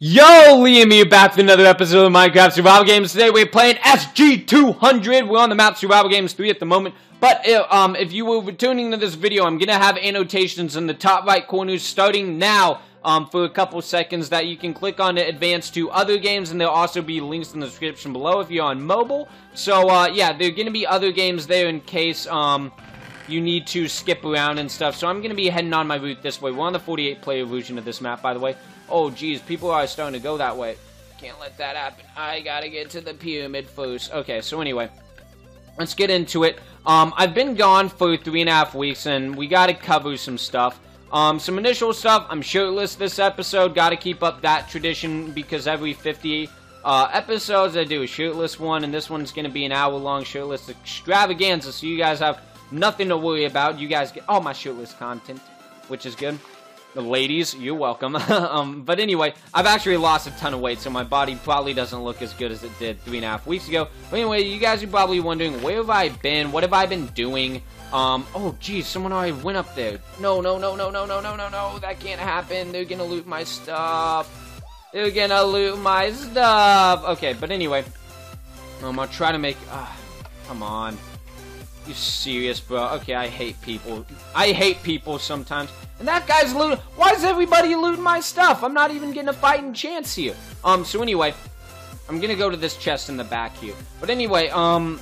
Yo, Liam here back with another episode of Minecraft Survival Games. Today we're playing SG200. We're on the map Survival Games 3 at the moment. But uh, um, if you were tuning to this video, I'm going to have annotations in the top right corners starting now um, for a couple seconds that you can click on to advance to other games. And there'll also be links in the description below if you're on mobile. So, uh, yeah, there are going to be other games there in case um, you need to skip around and stuff. So I'm going to be heading on my route this way. We're on the 48 player version of this map, by the way. Oh, geez, people are starting to go that way. Can't let that happen. I gotta get to the pyramid first. Okay, so anyway, let's get into it. Um, I've been gone for three and a half weeks, and we gotta cover some stuff. Um, some initial stuff. I'm shirtless this episode. Gotta keep up that tradition because every 50 uh, episodes I do a shirtless one, and this one's gonna be an hour-long shirtless extravaganza, so you guys have nothing to worry about. You guys get all my shirtless content, which is good ladies, you're welcome. um, but anyway, I've actually lost a ton of weight, so my body probably doesn't look as good as it did three and a half weeks ago. But anyway, you guys are probably wondering, where have I been? What have I been doing? Um, oh, geez, someone already went up there. No, no, no, no, no, no, no, no, no, that can't happen. They're gonna loot my stuff. They're gonna loot my stuff. Okay, but anyway, um, I'll try to make, uh, come on. You serious, bro? Okay, I hate people. I hate people sometimes. And that guy's looting. Why is everybody looting my stuff? I'm not even getting a fighting chance here. Um, so anyway, I'm gonna go to this chest in the back here. But anyway, um,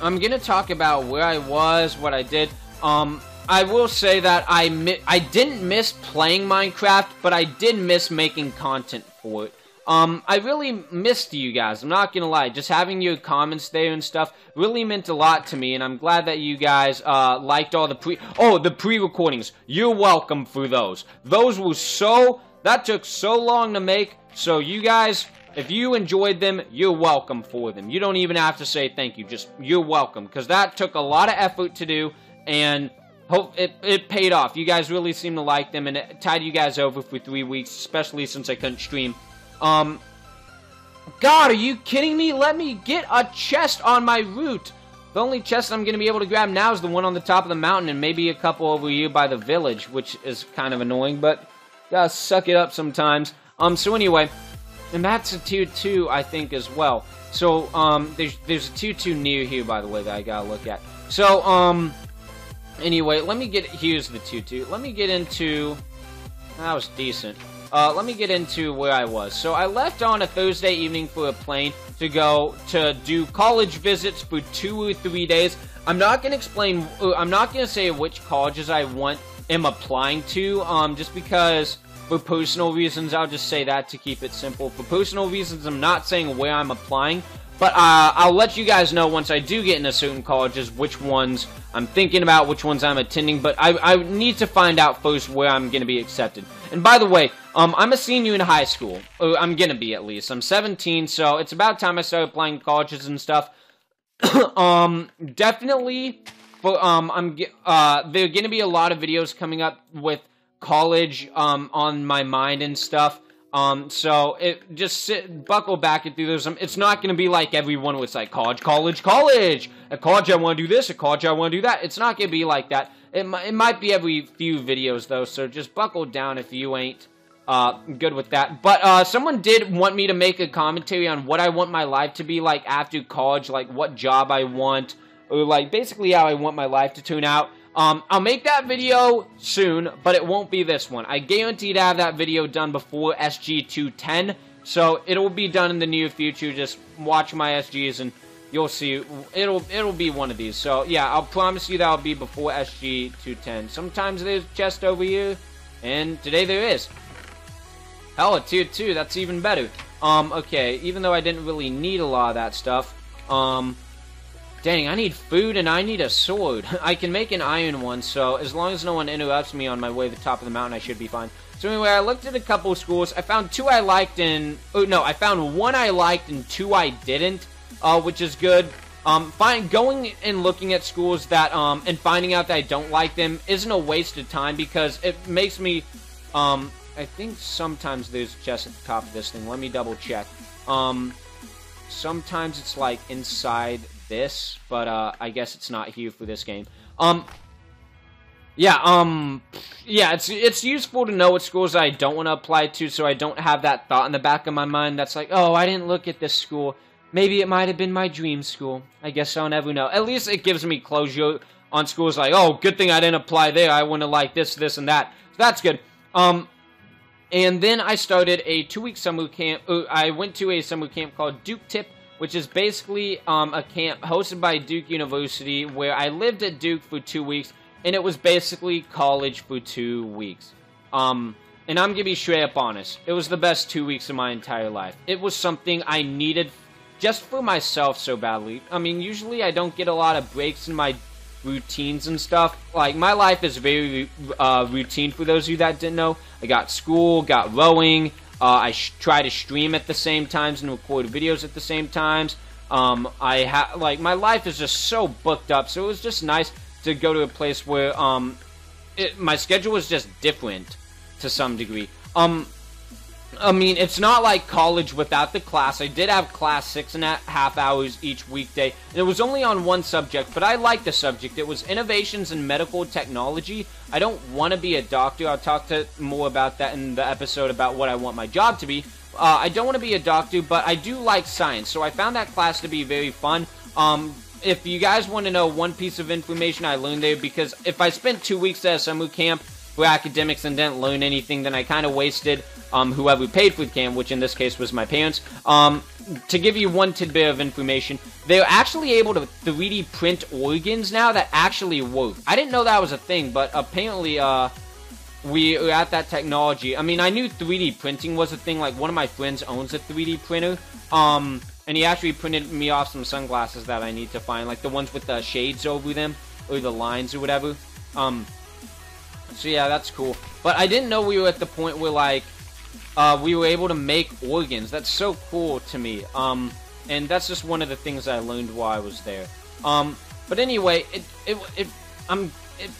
I'm gonna talk about where I was, what I did. Um, I will say that I I didn't miss playing Minecraft, but I did miss making content for it. Um, I really missed you guys. I'm not gonna lie. Just having your comments there and stuff really meant a lot to me, and I'm glad that you guys uh, liked all the pre. Oh, the pre-recordings. You're welcome for those. Those were so. That took so long to make. So you guys, if you enjoyed them, you're welcome for them. You don't even have to say thank you. Just you're welcome because that took a lot of effort to do, and hope it, it paid off. You guys really seem to like them, and it tied you guys over for three weeks, especially since I couldn't stream. Um, God, are you kidding me? Let me get a chest on my route. The only chest I'm going to be able to grab now is the one on the top of the mountain and maybe a couple over here by the village, which is kind of annoying, but gotta suck it up sometimes. Um, so anyway, and that's a tier 2, I think, as well. So, um, there's, there's a tier 2 near here, by the way, that I gotta look at. So, um, anyway, let me get, here's the tier 2. Let me get into, that was decent. Uh, let me get into where I was. So I left on a Thursday evening for a plane to go to do college visits for two or three days. I'm not going to explain, uh, I'm not going to say which colleges I want, am applying to, um, just because for personal reasons, I'll just say that to keep it simple. For personal reasons, I'm not saying where I'm applying, but uh, I'll let you guys know once I do get into certain colleges which ones I'm thinking about, which ones I'm attending. But I, I need to find out first where I'm going to be accepted. And by the way, um, I'm a senior in high school. I'm gonna be at least. I'm 17, so it's about time I started playing colleges and stuff. um, definitely, for, um, I'm, uh, there are gonna be a lot of videos coming up with college, um, on my mind and stuff. Um, so it just sit, buckle back and do those. It's not gonna be like everyone was like college, college, college. At college, I want to do this. At college, I want to do that. It's not gonna be like that. It, it might be every few videos though. So just buckle down if you ain't uh, good with that. But uh, someone did want me to make a commentary on what I want my life to be like after college, like what job I want, or like basically how I want my life to tune out. Um, I'll make that video soon, but it won't be this one. I guarantee to have that video done before SG210, so it'll be done in the near future. Just watch my SGs and you'll see. It'll it'll be one of these. So yeah, I'll promise you that'll be before SG210. Sometimes there's chest over here, and today there is. Hell, a tier 2, that's even better. Um, okay, even though I didn't really need a lot of that stuff, um, dang, I need food and I need a sword. I can make an iron one, so as long as no one interrupts me on my way to the top of the mountain, I should be fine. So anyway, I looked at a couple schools. I found two I liked and... Oh, no, I found one I liked and two I didn't, uh, which is good. Um, find, going and looking at schools that, um, and finding out that I don't like them isn't a waste of time because it makes me, um, I think sometimes there's chest at the top of this thing. Let me double check. Um, sometimes it's like inside this, but uh, I guess it's not here for this game. Um, yeah, um, yeah, it's it's useful to know what schools I don't want to apply to, so I don't have that thought in the back of my mind that's like, oh, I didn't look at this school. Maybe it might have been my dream school. I guess I'll never know. At least it gives me closure on schools like, oh, good thing I didn't apply there. I want to like this, this, and that. So that's good. Um, and then I started a two-week summer camp. Uh, I went to a summer camp called Duke Tip, which is basically um, a camp hosted by Duke University where I lived at Duke for two weeks, and it was basically college for two weeks. Um, and I'm gonna be straight up honest. It was the best two weeks of my entire life. It was something I needed just for myself so badly. I mean, usually I don't get a lot of breaks in my routines and stuff. Like, my life is very uh, routine for those of you that didn't know. I got school, got rowing, uh, I try to stream at the same times and record videos at the same times. Um, I have like my life is just so booked up, so it was just nice to go to a place where um, it, my schedule was just different to some degree. Um, I mean, it's not like college without the class. I did have class six and a half hours each weekday, and it was only on one subject, but I liked the subject. It was innovations in medical technology. I don't want to be a doctor. I'll talk to more about that in the episode about what I want my job to be. Uh, I don't want to be a doctor, but I do like science, so I found that class to be very fun. Um, if you guys want to know one piece of information I learned there, because if I spent two weeks at summer camp for academics and didn't learn anything, then I kind of wasted um, whoever paid for the camp, which in this case was my parents. Um, to give you one tidbit of information, they're actually able to 3D print organs now that actually work. I didn't know that was a thing, but apparently, uh, we are at that technology. I mean, I knew 3D printing was a thing. Like, one of my friends owns a 3D printer. Um, and he actually printed me off some sunglasses that I need to find, like the ones with the shades over them, or the lines or whatever. Um, so yeah, that's cool. But I didn't know we were at the point where, like, uh, we were able to make organs. That's so cool to me. Um, and that's just one of the things I learned while I was there. Um, but anyway, it, it, it, I'm, it,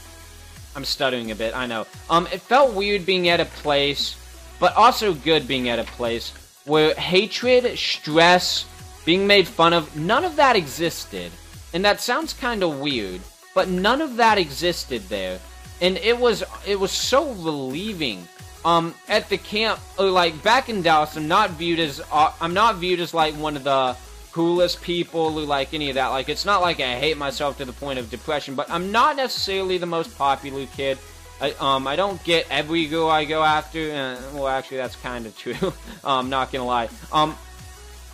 I'm stuttering a bit, I know. Um, it felt weird being at a place, but also good being at a place where hatred, stress, being made fun of, none of that existed. And that sounds kind of weird, but none of that existed there. And it was, it was so relieving um, at the camp, uh, like back in Dallas, I'm not viewed as uh, I'm not viewed as like one of the coolest people who like any of that. Like it's not like I hate myself to the point of depression, but I'm not necessarily the most popular kid. I, um, I don't get every girl I go after. Uh, well, actually, that's kind of true. I'm not gonna lie. Um,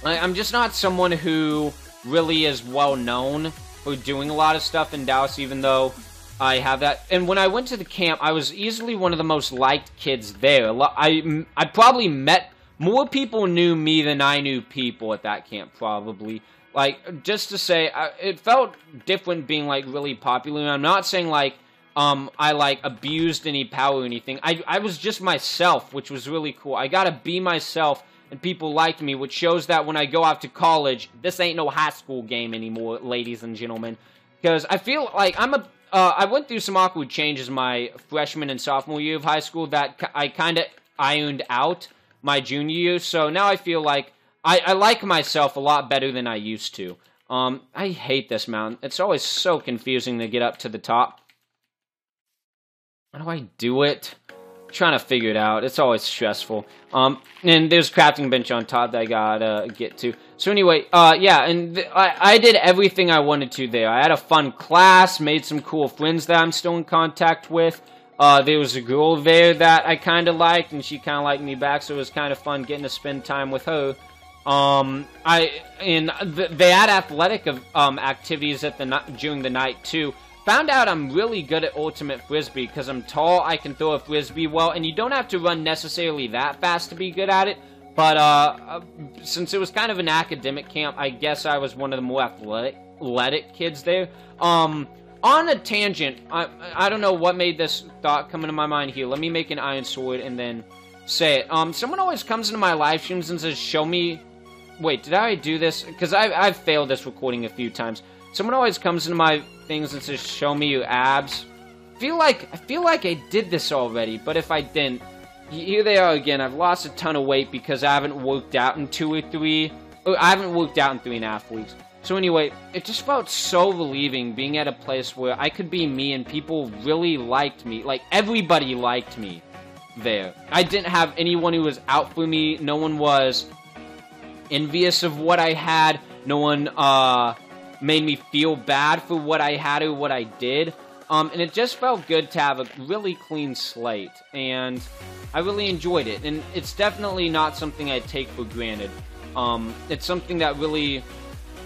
I, I'm just not someone who really is well known for doing a lot of stuff in Dallas, even though I have that. And when I went to the camp, I was easily one of the most liked kids there. I, I probably met more people knew me than I knew people at that camp, probably. Like, just to say, I, it felt different being, like, really popular. And I'm not saying, like, um, I, like, abused any power or anything. I, I was just myself, which was really cool. I gotta be myself, and people liked me, which shows that when I go out to college, this ain't no high school game anymore, ladies and gentlemen. Because I feel like I'm a uh, I went through some awkward changes my freshman and sophomore year of high school that I kind of ironed out my junior year. So now I feel like I, I, like myself a lot better than I used to. Um, I hate this mountain. It's always so confusing to get up to the top. How do I do it? Trying to figure it out. It's always stressful. Um, and there's crafting bench on top that I gotta get to. So anyway, uh, yeah, and I, I did everything I wanted to there. I had a fun class, made some cool friends that I'm still in contact with. Uh, there was a girl there that I kind of liked, and she kind of liked me back, so it was kind of fun getting to spend time with her. Um, I and th they had athletic um, activities at the during the night too. Found out I'm really good at Ultimate Frisbee because I'm tall, I can throw a Frisbee well, and you don't have to run necessarily that fast to be good at it. But uh, uh, since it was kind of an academic camp, I guess I was one of the more athletic, kids there. Um, on a tangent, I, I don't know what made this thought come into my mind here. Let me make an iron sword and then say it. Um, someone always comes into my live streams and says, show me... Wait, did I do this? Because I've failed this recording a few times. Someone always comes into my things and says, "Show me your abs." I feel like I feel like I did this already, but if I didn't, here they are again. I've lost a ton of weight because I haven't worked out in two or three. I haven't worked out in three and a half weeks. So anyway, it just felt so relieving being at a place where I could be me and people really liked me. Like, everybody liked me there. I didn't have anyone who was out for me. No one was envious of what I had. No one uh, made me feel bad for what I had or what I did. Um, and it just felt good to have a really clean slate. And I really enjoyed it. And it's definitely not something I take for granted. Um, it's something that really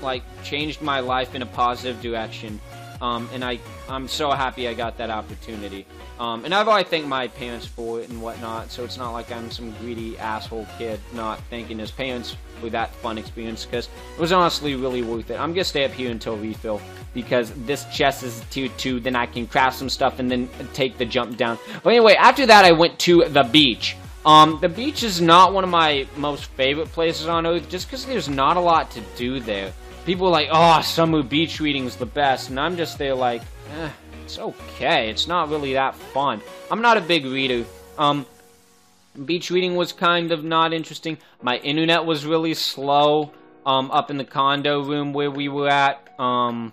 like changed my life in a positive direction. Um, and I, I'm so happy I got that opportunity. Um, and I've always thanked my parents for it and whatnot, so it's not like I'm some greedy asshole kid not thanking his parents for that fun experience, because it was honestly really worth it. I'm gonna stay up here until refill, because this chest is tier 2, then I can craft some stuff and then take the jump down. But anyway, after that I went to the beach. Um, the beach is not one of my most favorite places on Earth, just because there's not a lot to do there people are like, oh, summer beach reading is the best, and I'm just there like, eh, it's okay. It's not really that fun. I'm not a big reader. Um, beach reading was kind of not interesting. My internet was really slow. Um, up in the condo room where we were at. Um,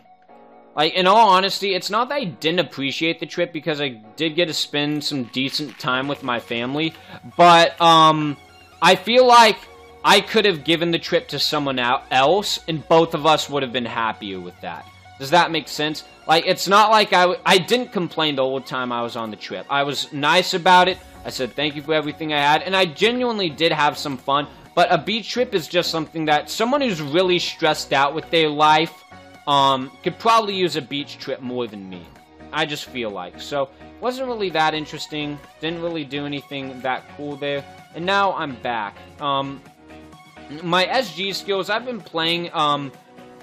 like, in all honesty, it's not that I didn't appreciate the trip because I did get to spend some decent time with my family, but, um, I feel like I could have given the trip to someone else, and both of us would have been happier with that. Does that make sense? Like, it's not like I, I didn't complain the whole time I was on the trip. I was nice about it. I said thank you for everything I had, and I genuinely did have some fun. But a beach trip is just something that someone who's really stressed out with their life um, could probably use a beach trip more than me. I just feel like. So, wasn't really that interesting. Didn't really do anything that cool there. And now I'm back. Um, my SG skills, I've been playing, um,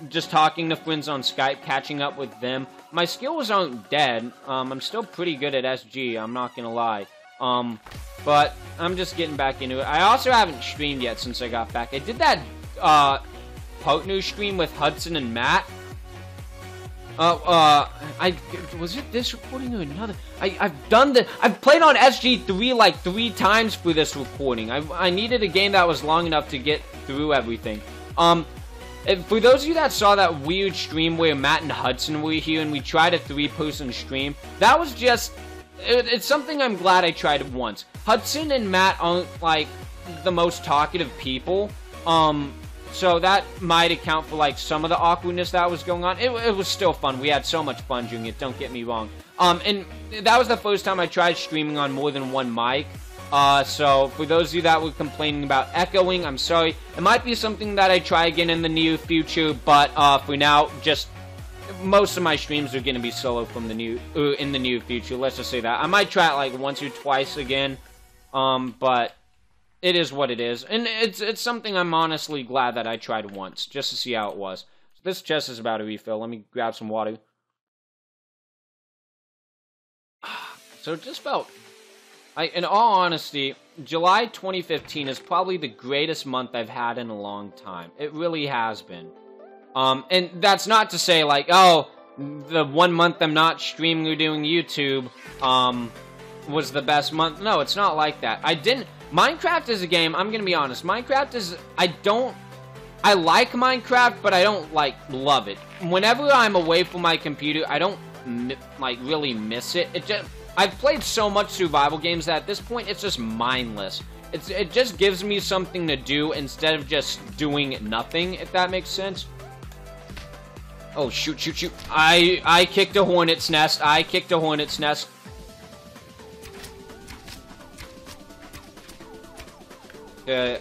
just talking to friends on Skype, catching up with them. My skills aren't dead. Um, I'm still pretty good at SG, I'm not gonna lie. Um, but I'm just getting back into it. I also haven't streamed yet since I got back. I did that, uh, partner stream with Hudson and Matt. Uh, uh, I, was it this recording or another? I, I've done the, I've played on SG3 like three times for this recording. I, I needed a game that was long enough to get through everything. Um, for those of you that saw that weird stream where Matt and Hudson were here and we tried a three-person stream, that was just, it, it's something I'm glad I tried once. Hudson and Matt aren't, like, the most talkative people, um, so that might account for like some of the awkwardness that was going on. It, it, was still fun. We had so much fun doing it. Don't get me wrong. Um, and that was the first time I tried streaming on more than one mic. Uh, so for those of you that were complaining about echoing, I'm sorry. It might be something that I try again in the near future, but uh, for now, just most of my streams are going to be solo from the new uh, in the near future. Let's just say that I might try it like once or twice again. Um, but it is what it is, and it's it's something I'm honestly glad that I tried once just to see how it was. This chest is about to refill. Let me grab some water. So it just felt, I, in all honesty, July 2015 is probably the greatest month I've had in a long time. It really has been. Um, and that's not to say like, oh, the one month I'm not streaming or doing YouTube, um, was the best month. No, it's not like that. I didn't. Minecraft is a game, I'm gonna be honest, Minecraft is, I don't, I like Minecraft, but I don't, like, love it. Whenever I'm away from my computer, I don't, like, really miss it. It just, I've played so much survival games that at this point, it's just mindless. It's, it just gives me something to do instead of just doing nothing, if that makes sense. Oh, shoot, shoot, shoot. I, I kicked a hornet's nest. I kicked a hornet's nest. Uh,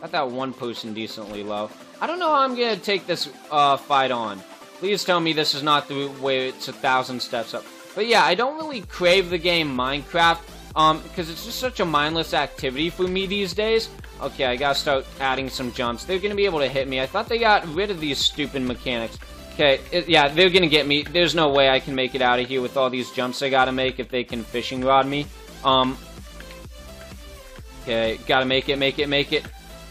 got that one person decently low. I don't know how I'm gonna take this uh, fight on. Please tell me this is not the way it's a thousand steps up. But yeah, I don't really crave the game Minecraft, um, because it's just such a mindless activity for me these days. Okay, I gotta start adding some jumps. They're gonna be able to hit me. I thought they got rid of these stupid mechanics. Okay, it, yeah, they're gonna get me. There's no way I can make it out of here with all these jumps I gotta make if they can fishing rod me. Um, Okay, gotta make it, make it, make it.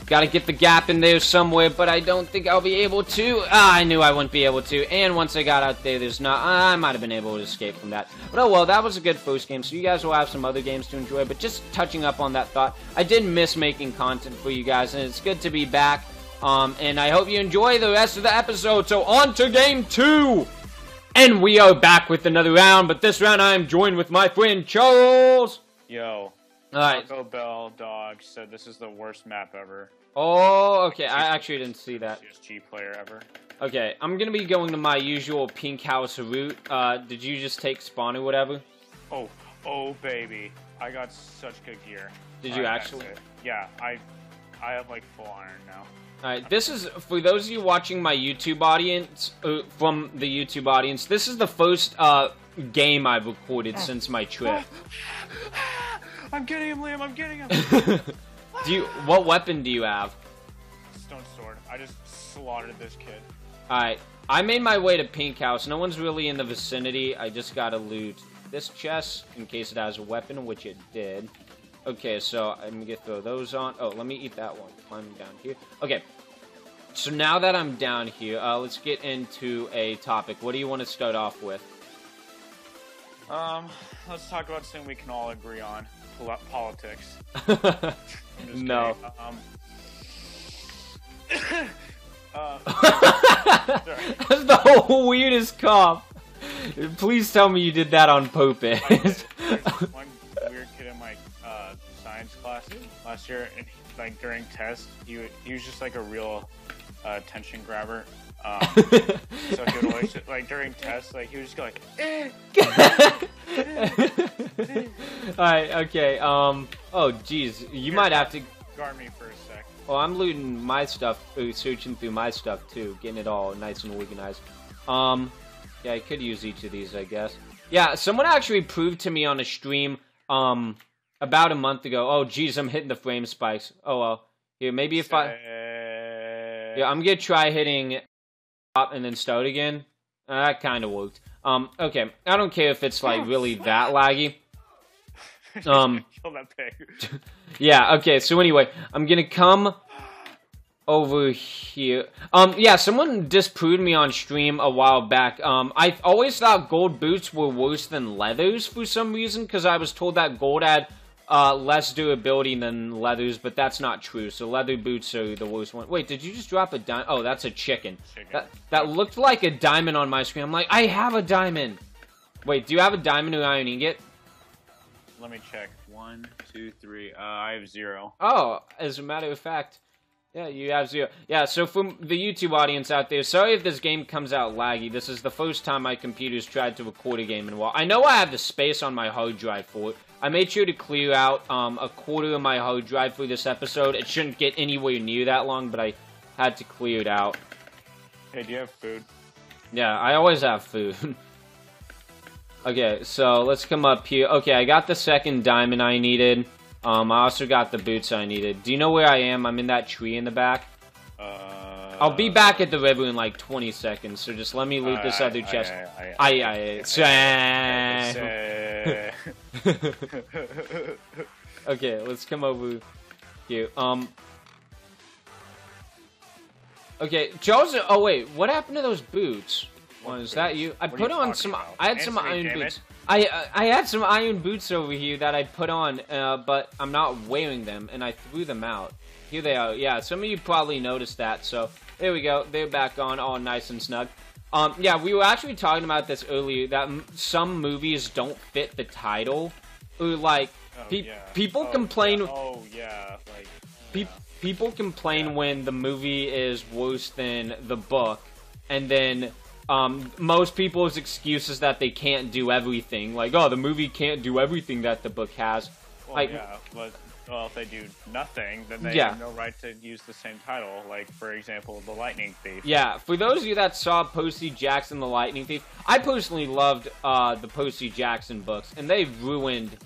Gotta get the gap in there somewhere, but I don't think I'll be able to. Ah, I knew I wouldn't be able to. And once I got out there, there's not. I might have been able to escape from that. But oh well, that was a good first game, so you guys will have some other games to enjoy. But just touching up on that thought, I did miss making content for you guys, and it's good to be back. Um, and I hope you enjoy the rest of the episode. So on to game two. And we are back with another round, but this round I am joined with my friend Charles. Yo, Alright. Taco Bell dog said this is the worst map ever. Oh, okay. I actually didn't see that. CSG player ever. Okay, I'm gonna be going to my usual pink house route. Uh, did you just take spawn or whatever? Oh, oh baby, I got such good gear. Did you Alright, actually? Yeah, I, I have like full iron now. Alright, this is, for those of you watching my YouTube audience, uh, from the YouTube audience, this is the first, uh, game I've recorded since my trip. I'm getting him, Liam. I'm getting him. do you, what weapon do you have? Stone sword. I just slaughtered this kid. Alright, I made my way to Pink House. No one's really in the vicinity. I just gotta loot this chest in case it has a weapon, which it did. Okay, so I'm gonna throw those on. Oh, let me eat that one. Climbing down here. Okay, so now that I'm down here, uh, let's get into a topic. What do you want to start off with? Um, let's talk about something we can all agree on. Pol- politics. No. Um. uh, That's the whole weirdest cough. Please tell me you did that on purpose. One weird kid in my uh, science class last year, and he, like during tests, he he was just like a real uh, attention grabber. Um, so he would always like during tests, like he was just going. eh. Alright, okay, um, oh jeez, you might have to, guard me for a sec. oh, I'm looting my stuff, uh, searching through my stuff too, getting it all nice and organized. Um, yeah, I could use each of these, I guess. Yeah, someone actually proved to me on a stream, um, about a month ago, oh jeez, I'm hitting the frame spikes. Oh well, here, maybe if I... Yeah, I'm gonna try hitting and then start again. Uh, that kind of worked. Um, okay, I don't care if it's like really that laggy. um, kill that pig. Yeah, okay, so anyway, I'm gonna come over here. Um, yeah, someone disproved me on stream a while back. Um, I always thought gold boots were worse than leathers for some reason, because I was told that gold had uh, less durability than leathers, but that's not true. So leather boots are the worst one. Wait, did you just drop a diamond? Oh, that's a chicken. Chicken. That that looked like a diamond on my screen. I'm like, I have a diamond. Wait, do you have a diamond or iron ingot? Let me check. One, two, three. Uh, I have zero. Oh, as a matter of fact, yeah, you have zero. Yeah, so for the YouTube audience out there, sorry if this game comes out laggy. This is the first time my computer's tried to record a game in a while. I know I have the space on my hard drive for it. I made sure to clear out um, a quarter of my hard drive for this episode. It shouldn't get anywhere near that long, but I had to clear it out. Hey, do you have food? Yeah, I always have food. okay, so let's come up here. Okay, I got the second diamond I needed. Um, I also got the boots I needed. Do you know where I am? I'm in that tree in the back. Uh, I'll be back at the river in like 20 seconds, so just let me loot this I- other I- chest. I- I, I- I, I- say. Okay, let's come over here. Um. Okay, Charles. Oh wait, what happened to those boots? What Was that boots? you? I What put you on some. about? I had some Answer me, iron boots. I uh, I had some iron boots over here that I put on, uh, but I'm not wearing them, and I threw them out. Here they are. Yeah, some of you probably noticed that. So there we go. They're back on, all nice and snug. Um, yeah, we were actually talking about this earlier. That m- some movies don't fit the title, like Oh, pe- yeah. people Oh, complain. yeah. Oh yeah, like Pe- yeah. people complain when the movie is worse than the book, and then um, most people's excuse is that they can't do everything. Like, oh, the movie can't do everything that the book has. Well, like- yeah, but well, if they do nothing, then they Yeah. have no right to use the same title. Like, for example, the Lightning Thief. Yeah, for those of you that saw Percy Jackson the Lightning Thief, I personally loved uh, the Percy Jackson books, and they ruined.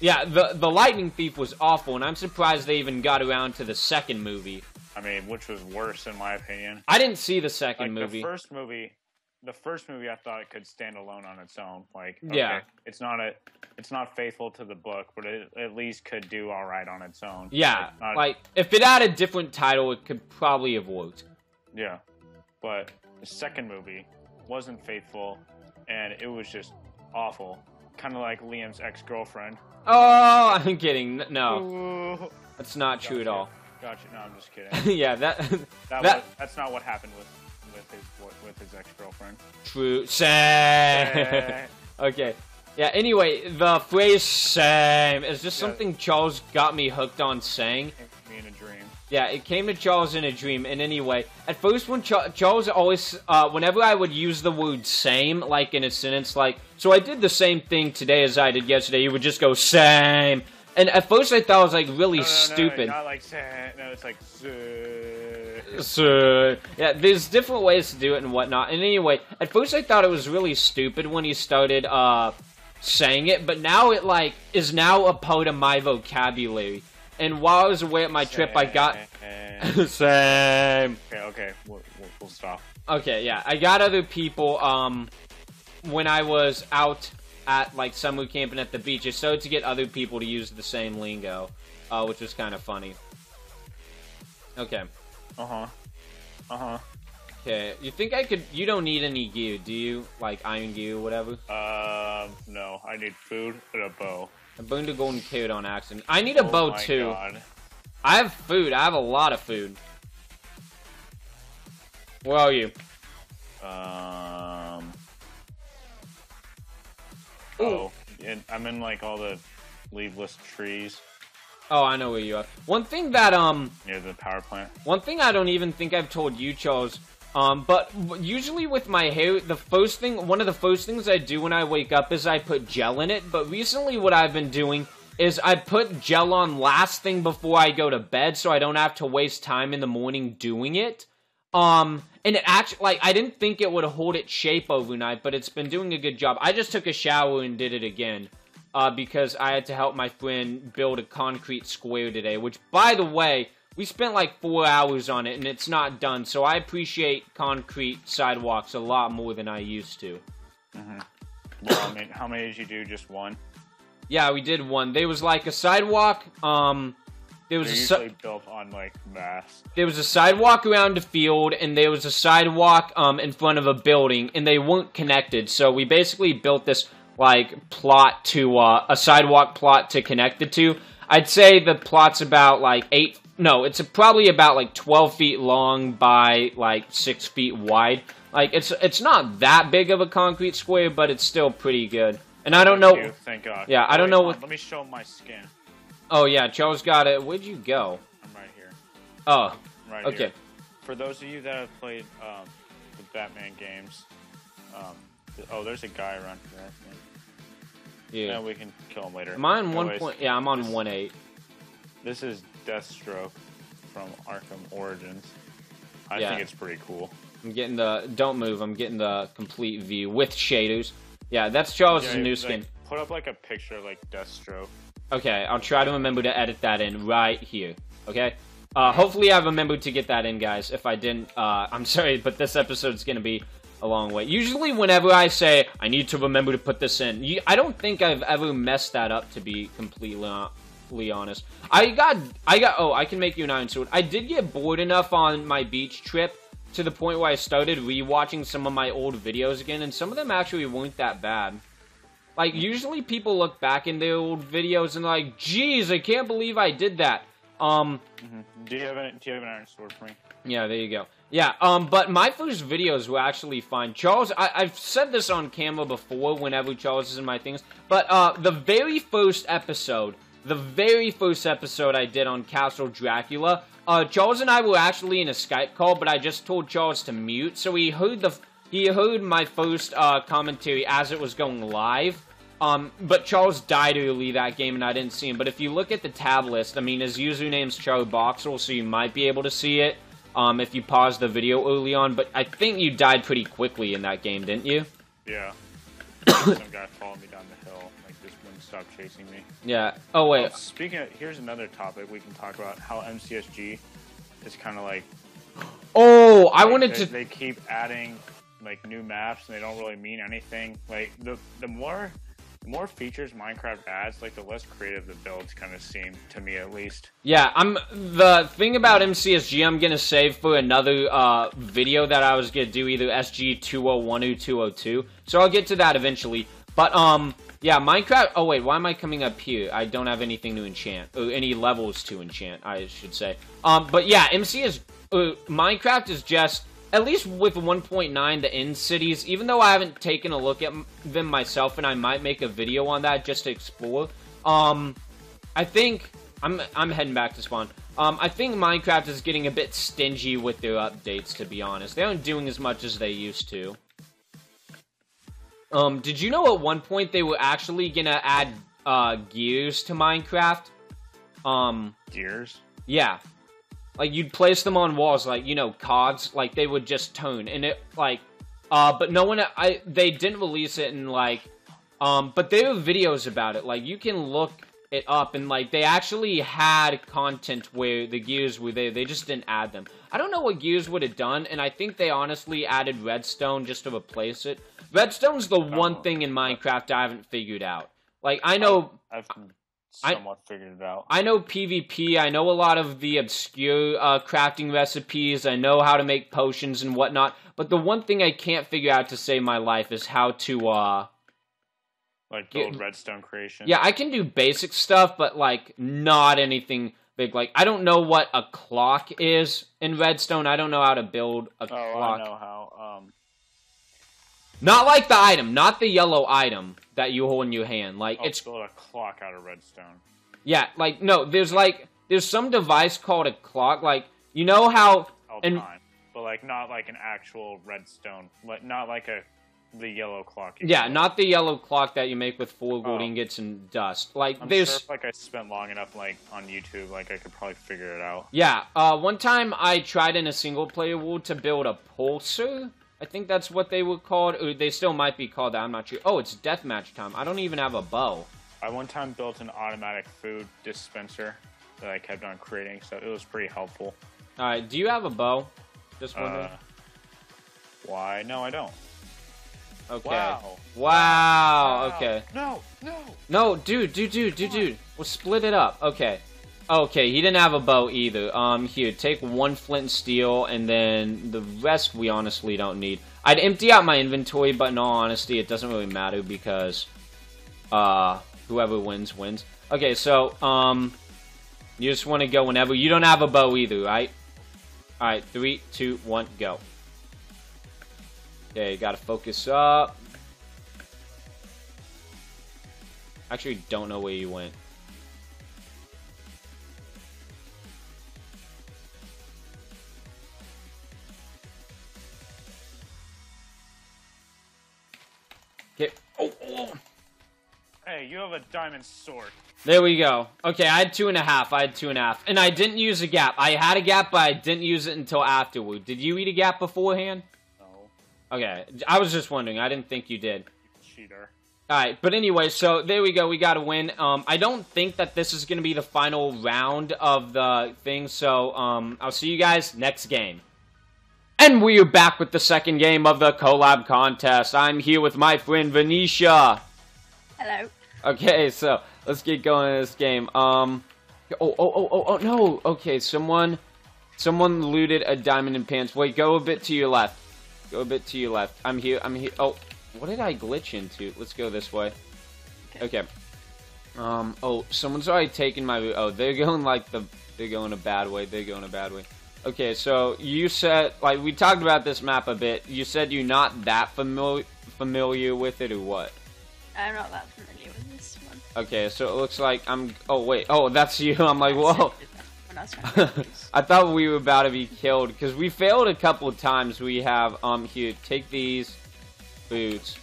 Yeah, the the Lightning Thief was awful, and I'm surprised they even got around to the second movie. I mean, which was worse in my opinion. I didn't see the Like second movie. the first movie, the first movie, I thought it could stand alone on its own. Like, Yeah. it's not a, it's not faithful to the book, but it at least could do all right on its own. Yeah, not- like if it had a different title, it could probably have worked. Yeah, but the second movie wasn't faithful, and it was just awful. Kind of like Liam's ex girlfriend. Oh, I'm kidding. No, Ooh. that's not true at all. Gotcha. No, I'm just kidding. yeah, that That, That- was, that's not what happened with with his with his ex girlfriend. true. Same. okay. Yeah. Anyway, the phrase "same" is just Yeah. something Charles got me hooked on saying. Me in a dream. Yeah, it came to Charles in a dream. And anyway, at first, when Char- Charles always, uh, whenever I would use the word "same" like in a sentence, like, so I did the same thing today as I did yesterday. You would just go "same," and at first I thought it was like really No, no, no, stupid. not like say. No, it's like. "Say." So, yeah, there's different ways to do it and whatnot. And anyway, at first I thought it was really stupid when he started uh, saying it, but now it like is now a part of my vocabulary. And while I was away at my trip, I got same. Okay, okay, we'll, we'll, we'll stop. Okay, yeah, I got other people. Um, when I was out at like summer camping at the beach, I started to get other people to use the same lingo, uh, which was kind of funny. Okay. Uh huh. Uh huh. Okay, you think I could? You don't need any gear, do you? Like iron gear whatever. Um, no, I need food and a bow. I burned a golden carrot on accident. I need a Oh bow my too. God. I have food. I have a lot of food. Where are you? Um. Ooh. Oh, and I'm in like all the leaveless trees Oh, I know where you are. One thing that um, near the power plant. one thing I don't even think I've told you, Charles. Um, but usually with my hair, the first thing, one of the first things I do when I wake up is I put gel in it. But recently, what I've been doing is I put gel on last thing before I go to bed, so I don't have to waste time in the morning doing it. Um, and it actually, like, I didn't think it would hold its shape overnight, but it's been doing a good job. I just took a shower and did it again, uh, because I had to help my friend build a concrete square today, which, by the way, we spent like four hours on it and it's not done, so I appreciate concrete sidewalks a lot more than I used to. Well, I mean, how many did you do? Just one. Yeah, we did one. There was like a sidewalk, um, there was They're a si- usually built on like mass. there was a sidewalk around the field and there was a sidewalk um, in front of a building and they weren't connected so we basically built this like plot to uh, a sidewalk plot to connect the two i'd say the plot's about like eight no it's probably about like 12 feet long by like six feet wide like it's it's not that big of a concrete square but it's still pretty good and i don't know Thank you, Thank God. Yeah, I don't know what- Let me show my skin. oh yeah charles got it where'd you go I'm right here. oh Right okay here. For those of you that have played um, the Batman games, um, oh, there's a guy around here. Yeah we can kill him later. am i on one point yeah i'm on this- one eight This is Deathstroke from Arkham Origins. I Yeah. think it's pretty cool. I'm getting the don't move. I'm getting the complete view with shaders. Yeah, that's Charles' Yeah, new like, skin. Put up like a picture of, like Deathstroke. Okay, I'll try to remember to edit that in right here. Okay. Uh, hopefully, I remembered to get that in, guys. If I didn't, uh, I'm sorry, but this episode's gonna be a long way. Usually, whenever I say I need to remember to put this in, you, I don't think I've ever messed that up. To be completely hon- completely honest, I got, I got. Oh, I can make you an iron sword. I did get bored enough on my beach trip to the point where I started rewatching some of my old videos again, and some of them actually weren't that bad. Like, usually people look back in their old videos and like, geez, I can't believe I did that. Um, Do you have an Do you have an iron sword for me? yeah, there you go. Yeah, um, but my first videos were actually fine. Charles, I, I've said this on camera before whenever Charles is in my things, but uh, the very first episode, the very first episode I did on Castle Dracula, uh, Charles and I were actually in a Skype call, but I just told Charles to mute, so he heard the he heard my first uh, commentary as it was going live. Um, but Charles died early that game, and I didn't see him. But if you look at the tab list, I mean, his username's Charlie Boxel, so you might be able to see it um, if you pause the video early on. But I think you died pretty quickly in that game, didn't you? Yeah. Some guy followed me down the hill. Like just wouldn't stop chasing me. Yeah. Oh Oh, wait. speaking of, here's another topic we can talk about. How MCSG is kind of like Oh, I like, wanted they, to. They keep adding like new maps, and they don't really mean anything. Like the the more the more features Minecraft adds, like the less creative the builds kind of seem to me, at least. Yeah, I'm the thing about MCSG. I'm gonna save for another uh, video that I was gonna do either SG 201 or 202. So I'll get to that eventually. But um, Yeah, Minecraft. Oh wait, why am I coming up here? I don't have anything to enchant, or any levels to enchant, I should say. Um, but yeah, MC is uh, Minecraft is just at least with 1.9 the end cities. Even though I haven't taken a look at them myself, and I might make a video on that just to explore. Um, I think I'm I'm heading back to spawn. Um, I think Minecraft is getting a bit stingy with their updates. To be honest, they aren't doing as much as they used to. Um, did you know at one point they were actually gonna add uh, gears to Minecraft? Um, Gears? yeah. Like you'd place them on walls, like you know, cogs, like they would just tone, and it like, uh, but no one, I they didn't release it, and like, um, but they have videos about it. Like you can look it up, and like they actually had content where the gears were there. They just didn't add them. I don't know what gears would have done, and I think they honestly added redstone just to replace it. Redstone's the one thing in Minecraft I haven't figured out. Like I know. I've I- somewhat figured it out. I know PvP. I know a lot of the obscure uh, crafting recipes. I know how to make potions and whatnot. But the one thing I can't figure out to save my life is how to. uh like build redstone creation. Yeah, I can do basic stuff, but like not anything big. Like I don't know what a clock is in Redstone. I don't know how to build a Oh, clock. I know how. Um, Not like the item, not the yellow item that you hold in your hand. Like I'll it's build a clock out of redstone. yeah, like no. There's like there's some device called a clock. Like you know how all And- time, but like not like an actual redstone, like not like a the yellow clock. Yeah, build. not the yellow clock that you make with four gold Oh. ingots and dust. Like I'm there's sure if like I spent long enough like on YouTube, like I could probably figure it out. yeah. Uh, one time I tried in a single player world to build a pulser. I think that's what they were called. They still might be called that. I'm not sure. Oh, it's deathmatch time. I don't even have a bow. I one time built an automatic food dispenser that I kept on creating, so it was pretty helpful. All right. Do you have a bow? Just wondering. Uh, why? No, I don't. okay. Wow. Wow. Okay. No, no. No, dude, dude, dude, dude, dude. We'll split it up. Okay. Okay, he didn't have a bow either. Um, here, take one flint and steel, and then the rest we honestly don't need. I'd empty out my inventory, but in all honesty, it doesn't really matter because, uh, whoever wins, wins. Okay, so, um, you just want to go whenever. You don't have a bow either, right? Alright, three, two, one, go. Okay, you gotta focus up. Actually, don't know where you went. Oh, oh. Hey, you have a diamond sword. There we go. Okay, I had two and a half. I had two and a half. And I didn't use a gap. I had a gap, but I didn't use it until afterward. Did you eat a gap beforehand? No, Okay, I was just wondering. I didn't think you did. cheater. Alright, but anyway, so there we go. We got a win. Um, I don't think that this is going to be the final round of the thing, so um, I'll see you guys next game. And we are back with the second game of the collab contest. I'm here with my friend Venetia. Hello. Okay, so let's get going in this game. Um, oh, oh, oh, oh, oh, no. Okay, someone, someone looted a diamond in pants. Wait, go a bit to your left. Go a bit to your left. I'm here. I'm here. Oh, what did I glitch into? Let's go this way. Okay. Um. Oh, someone's already taken my. Oh, they're going like the. They're going a bad way. They're going a bad way. Okay, so you said like we talked about this map a bit. You said you're not that familiar familiar with it or what? I'm not that familiar with this one. Okay, so it looks like I'm. Oh wait. Oh, that's you. I'm like, whoa. said that When I was trying to confuse. I thought we were about to be killed because we failed a couple of times. We have um here. Take these boots.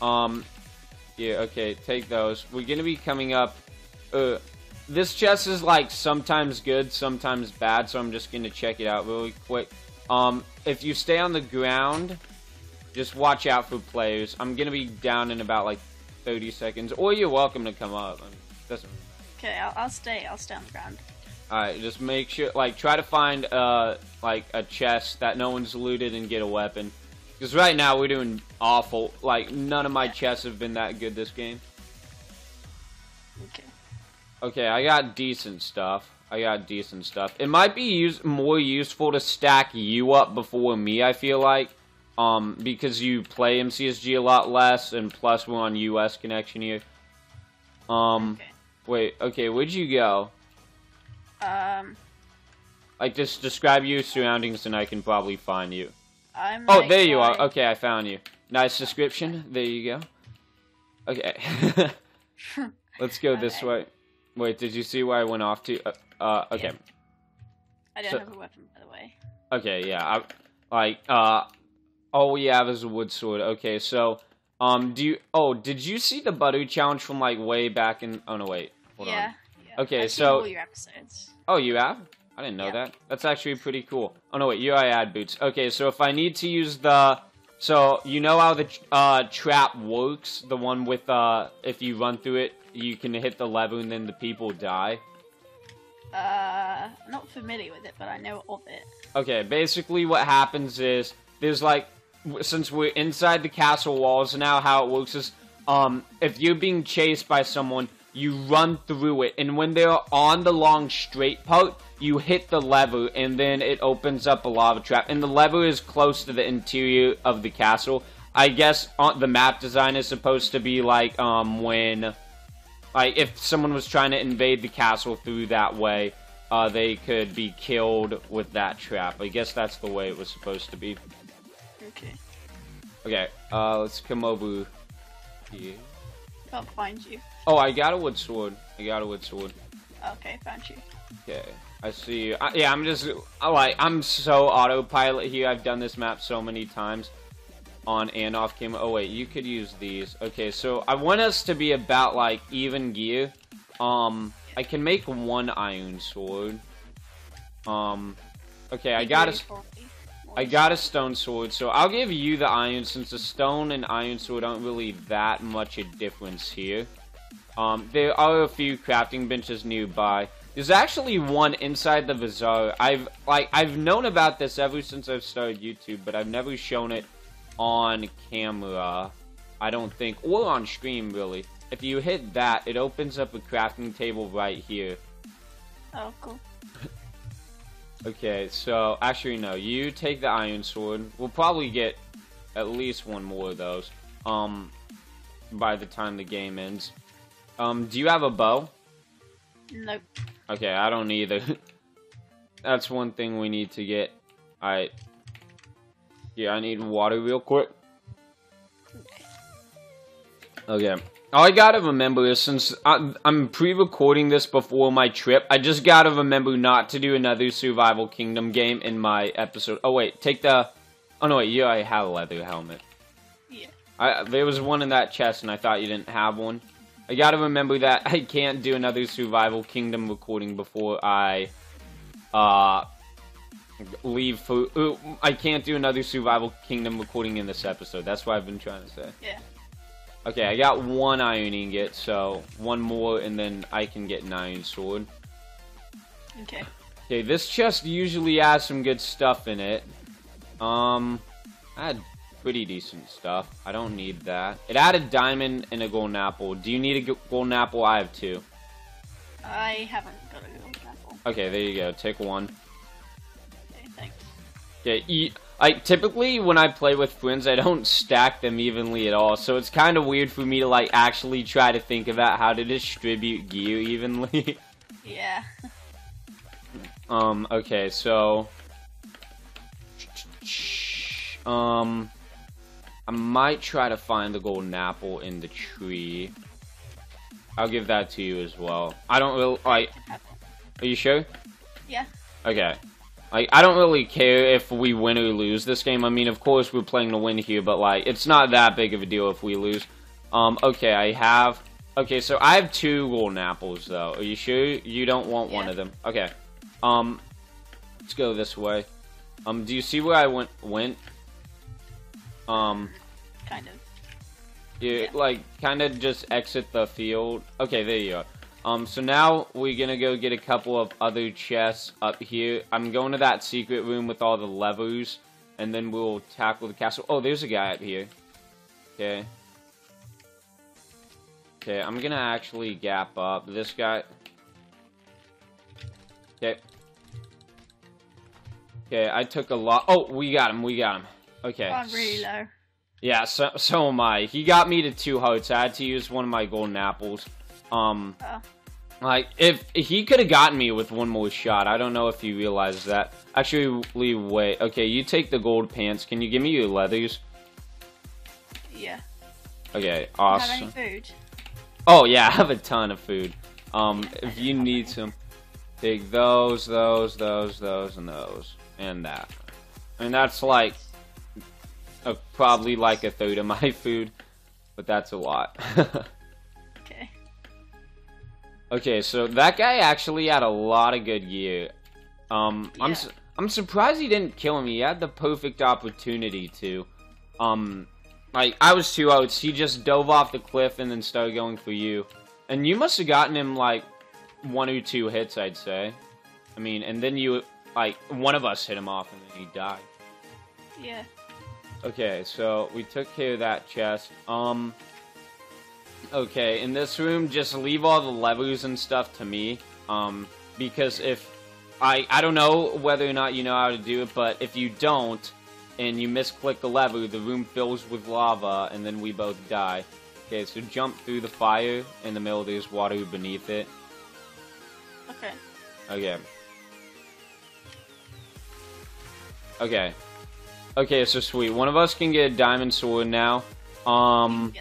Um, yeah. Okay, take those. We're gonna be coming up. Uh, this chest is like sometimes good, sometimes bad. So I'm just gonna check it out really quick. Um, if you stay on the ground, just watch out for players. I'm gonna be down in about like 30 seconds, or you're welcome to come up. I mean, doesn't Okay, I'll, I'll stay. I'll stay on the ground. Alright, just make sure, like, try to find, uh, like, a chest that no one's looted and get a weapon. Because right now we're doing awful. Like, none of my chests have been that good this game. Okay. Okay, I got decent stuff. I got decent stuff. It might be use more useful to stack you up before me, I feel like. Um, because you play MCSG a lot less, and plus we're on US connection here. Um, Okay. wait, okay, where'd you go? Um, Like, just describe your surroundings and I can probably find you. I'm. Oh, like there you are. Okay, I found you. Nice description. There you go. Okay. Let's go this way. Wait, did you see where I went off to? Uh, uh okay. I don't So- have a weapon, by the way. Okay, yeah. I, like, uh, all we have is a wood sword. Okay, so, um, do you? Oh, did you see the butter challenge from like way back in? Oh no, wait. Hold yeah. on. yeah. Okay, I've seen so- all your episodes. Oh, you have? I didn't know Yeah. that. That's actually pretty cool. Oh no, wait. You I add boots. Okay, so if I need to use the, so you know how the uh trap works, the one with uh, if you run through it, you can hit the lever and then the people die. Uh, not familiar with it, but I know of it. Okay, basically what happens is there's like since we're inside the castle walls now, how it works is um if you're being chased by someone, you run through it, and when they're on the long straight part, you hit the lever, and then it opens up a lava trap, and the lever is close to the interior of the castle. I guess uh, the map design is supposed to be like um when like if someone was trying to invade the castle through that way, uh, they could be killed with that trap. I guess that's the way it was supposed to be. Okay. Okay, uh, let's come over here. Can't find you. Oh, I got a wood sword. I got a wood sword. Okay, found you. Okay, I see you. I, yeah, I'm just I like I'm so autopilot here. I've done this map so many times on and off camera. Oh wait, you could use these. Okay, so I want us to be about like even gear. Um, I can make one iron sword. Um, okay, I got a. Degree 40. I got a stone sword, so I'll give you the iron since the stone and iron sword aren't really that much a difference here. Um, there are a few crafting benches nearby. There's actually one inside the bazaar. I've like I've known about this ever since I've started YouTube, but I've never shown it on camera. I don't think, or on stream really. If you hit that, it opens up a crafting table right here. Oh, cool. Okay, so actually no, you take the iron sword. We'll probably get at least one more of those. Um, by the time the game ends. Um, do you have a bow? Nope. Okay, I don't either. That's one thing we need to get. Alright. Yeah, I need water real quick. Okay. All I gotta remember is since I, I'm pre-recording this before my trip, I just gotta remember not to do another Survival Kingdom game in my episode. Oh wait, take the. Oh no, wait, yeah, I have a leather helmet. Yeah. I there was one in that chest, and I thought you didn't have one. I gotta remember that I can't do another Survival Kingdom recording before I uh leave for. uh, I can't do another Survival Kingdom recording in this episode. That's what I've been trying to say. Yeah. Okay, I got one iron ingot, so one more, and then I can get an iron sword. Okay. Okay, this chest usually has some good stuff in it. Um, I had pretty decent stuff. I don't need that. It had a diamond and a golden apple. Do you need a golden apple? I have two. I haven't got a golden apple. Okay, there you go. Take one. Okay. Okay, e- I typically when I play with twins, I don't stack them evenly at all. So it's kind of weird for me to like actually try to think about how to distribute gear evenly. Yeah. Um, okay, so... Um... I might try to find the golden apple in the tree. I'll give that to you as well. I don't really... Like, are you sure? Yeah. Okay. Like, I don't really care if we win or lose this game. I mean, of course we're playing to win here, but, like, it's not that big of a deal if we lose. Um, okay, I have... Okay, so I have two golden apples, though. Are you sure you don't want one of them? Okay. Um, let's go this way. Um, do you see where I went? Went? Um, Kind of. you, Yeah. like, kind of just exit the field. Okay, there you are. Um, so now we're gonna go get a couple of other chests up here. I'm going to that secret room with all the levers, and then we'll tackle the castle. Oh, there's a guy up here. Okay. Okay, I'm gonna actually gap up this guy. Okay. Okay, I took a lot. Oh, we got him. We got him. Okay. I'm really low. Yeah, so, so am I. He got me to two hearts. I had to use one of my golden apples. Um, Oh. like if if he could have gotten me with one more shot. I don't know if you realize that. Actually, wait. Okay, you take the gold pants. Can you give me your leathers? Yeah. Okay, awesome. any food? Oh yeah, I have a ton of food. Um, if you need some, take those, those, those, those, and those, and that. And that's like uh, probably like a third of my food, but that's a lot. Okay. so that guy actually had a lot of good gear. Um, I'm su- I'm surprised he didn't kill him. He had the perfect opportunity to. Um, like I was two outs. He just dove off the cliff and then started going for you. And you must have gotten him like one or two hits, I'd say. I mean, and then you like one of us hit him off and then he died. Yeah. Okay, so we took care of that chest. Um. Okay, in this room, just leave all the levers and stuff to me. Um, because if I I don't know whether or not you know how to do it, but if you don't and you misclick the lever, the room fills with lava, and then we both die. Okay, so jump through the fire in the middle. There's water beneath it. Okay. Okay. Okay. Okay, so sweet. One of us can get a diamond sword now. Um,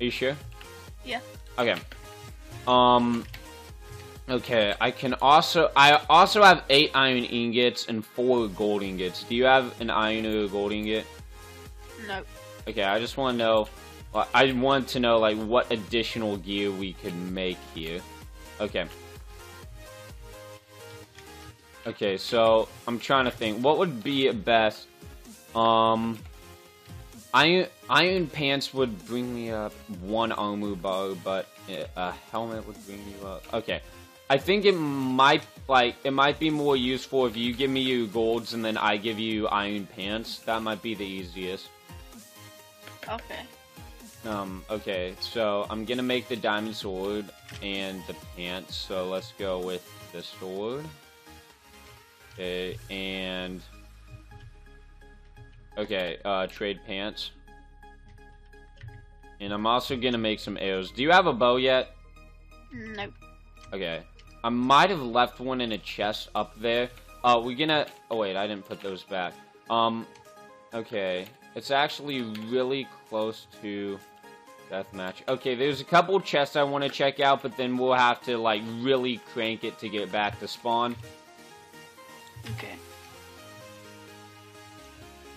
are you sure? Yeah. Okay. Um. Okay, I can also I also have eight iron ingots and four gold ingots. Do you have an iron or a gold ingot? No. Okay, I just want to know. I want to know like what additional gear we could make here. Okay. Okay, so I'm trying to think what would be best. Um, iron iron pants would bring me up one armor bar, but a helmet would bring you up. Okay, I think it might like it might be more useful if you give me your golds and then I give you iron pants. That might be the easiest. Okay. Um, okay, so I'm gonna make the diamond sword and the pants, so let's go with the sword. Okay, and... Okay, uh, trade pants. And I'm also gonna make some arrows. Do you have a bow yet? Nope. Okay. I might have left one in a chest up there. Uh, we're gonna... Oh, wait, I didn't put those back. Um, okay. It's actually really close to deathmatch. Okay, there's a couple chests I want to check out, but then we'll have to, like, really crank it to get back to spawn. Okay.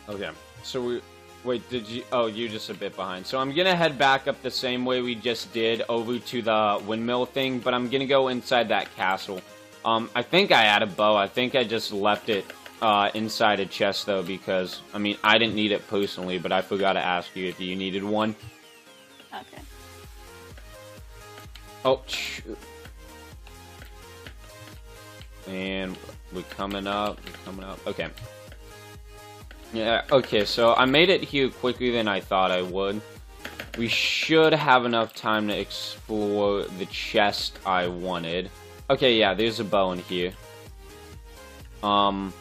Okay. So we... Wait, did you... Oh, you're just a bit behind. So I'm gonna head back up the same way we just did over to the windmill thing, but I'm gonna go inside that castle. Um, I think I had a bow. I think I just left it uh, inside a chest, though, because, I mean, I didn't need it personally, but I forgot to ask you if you needed one. Okay. Oh, shoot. And we're coming up, we're coming up. Okay. Yeah, okay, so I made it here quicker than I thought I would. We should have enough time to explore the chest I wanted. Okay, yeah, there's a bow in here. Um,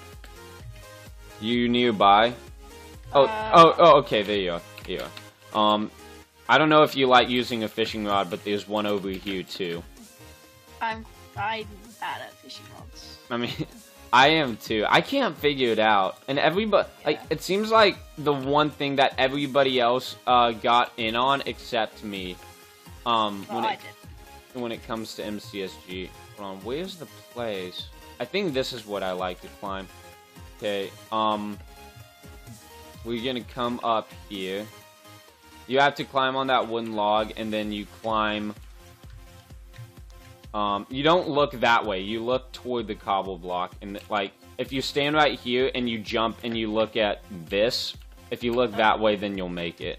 you nearby? Oh, Uh, oh, oh, okay, there you are. There you are. Um, I don't know if you like using a fishing rod, but there's one over here too. I'm I'm bad at fishing rods. I mean, I am too. I can't figure it out. And everybody like it seems like the one thing that everybody else uh, got in on except me. Um, Well, when I it did. when it comes to MCSG. Hold on, where's the place? I think this is what I like to climb. Okay, um, we're gonna come up here. You have to climb on that wooden log, and then you climb. Um, you don't look that way. You look toward the cobble block, and like if you stand right here and you jump and you look at this, if you look that way, then you'll make it.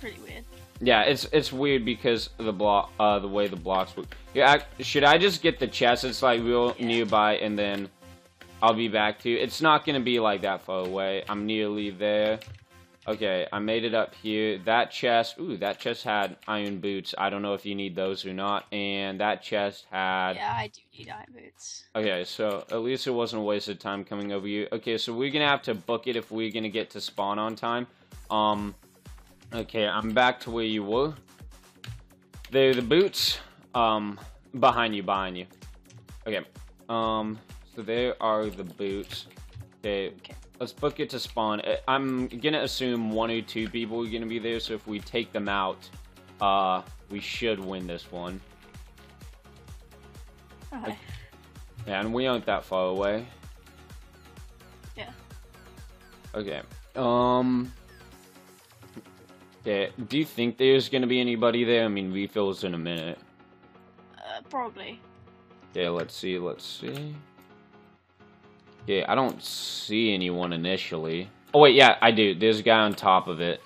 Pretty weird. Yeah, it's it's weird because of the block, uh, the way the blocks work. Yeah, I, should I just get the chest? It's like real Yeah. nearby, and then I'll be back to you. It's not gonna be like that far away. I'm nearly there. Okay, I made it up here. That chest, ooh, that chest had iron boots. I don't know if you need those or not. And that chest had. Yeah, I do need iron boots. Okay, so at least it wasn't a waste of time coming over you. Okay, so we're gonna have to book it if we're gonna get to spawn on time. Um, okay, I'm back to where you were. There are the boots. Um, behind you, behind you. Okay. Um, so there are the boots. Okay, Okay. Let's book it to spawn. I'm gonna assume one or two people are gonna be there, so if we take them out, uh, we should win this one. Okay. Yeah, and we aren't that far away. Yeah. Okay. Um. Yeah. Do you think there's gonna be anybody there? I mean, refills in a minute. Uh, probably. Yeah. Let's see. Let's see. Yeah, I don't see anyone initially. Oh wait, yeah, I do. There's a guy on top of it.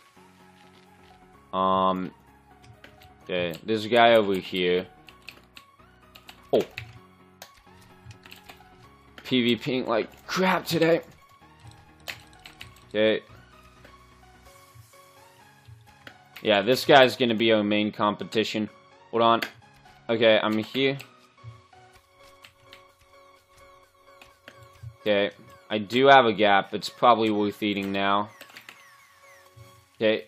Um. Yeah, there's a guy over here. Oh. PvPing like crap today. Okay. Yeah, this guy's gonna be our main competition. Hold on. Okay, I'm here. Okay. I do have a gap. It's probably worth eating now. Okay.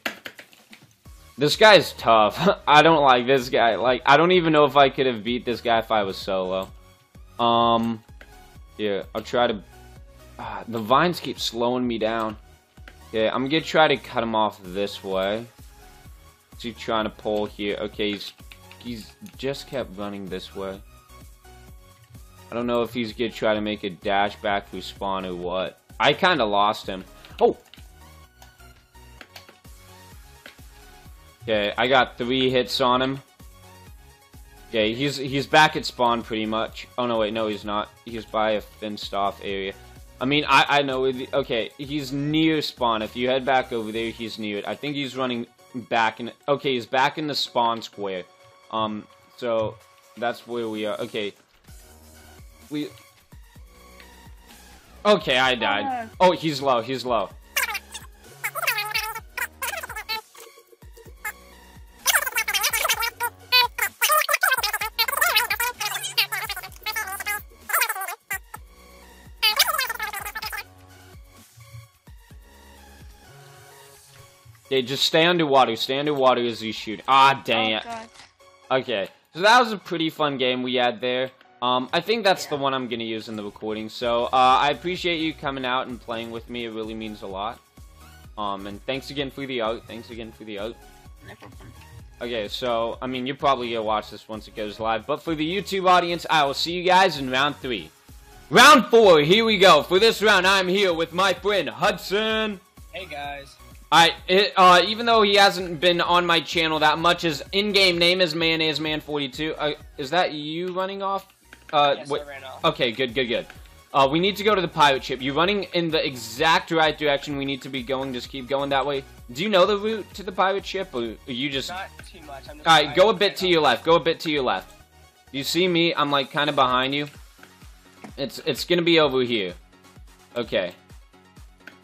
This guy's tough. I don't like this guy. Like, I don't even know if I could have beat this guy if I was solo. Um, yeah, I'll try to... Ah, the vines keep slowing me down. Okay, I'm gonna try to cut him off this way. What's he trying to pull here? Okay, he's, he's just kept running this way. I don't know if he's gonna try to make a dash back through spawn or what. I kind of lost him. Oh! Okay, I got three hits on him. Okay, he's he's back at spawn pretty much. Oh no, wait, no, he's not. He's by a fenced off area. I mean, I I know. Okay, he's near spawn. If you head back over there, he's near it. I think he's running back in. Okay, he's back in the spawn square. Um, so that's where we are. Okay, we. Okay, I died. Oh, he's low. He's low. Okay, just stay underwater. Stay underwater as you shoot. Ah, dang oh, it. God. Okay, so that was a pretty fun game we had there. Um, I think that's the one I'm gonna use in the recording. So uh, I appreciate you coming out and playing with me. It really means a lot. Um, and thanks again for the out. Thanks again for the out. Okay, so I mean you're probably gonna watch this once it goes live, but for the YouTube audience, I will see you guys in round three. Round four, here we go. For this round, I'm here with my friend Hudson. Hey guys. I it, uh, even though he hasn't been on my channel that much, his in-game name is Mayonnaise Man 42. Uh, is that you running off? Uh, yes, wait- I ran off. Okay, good, good, good. Uh, we need to go to the pirate ship. You're running in the exact right direction we need to be going. Just keep going that way. Do you know the route to the pirate ship, or are you just? Not too much. All right, go a bit to your left. Go a bit to your left. You see me? I'm like kind of behind you. It's it's gonna be over here. Okay.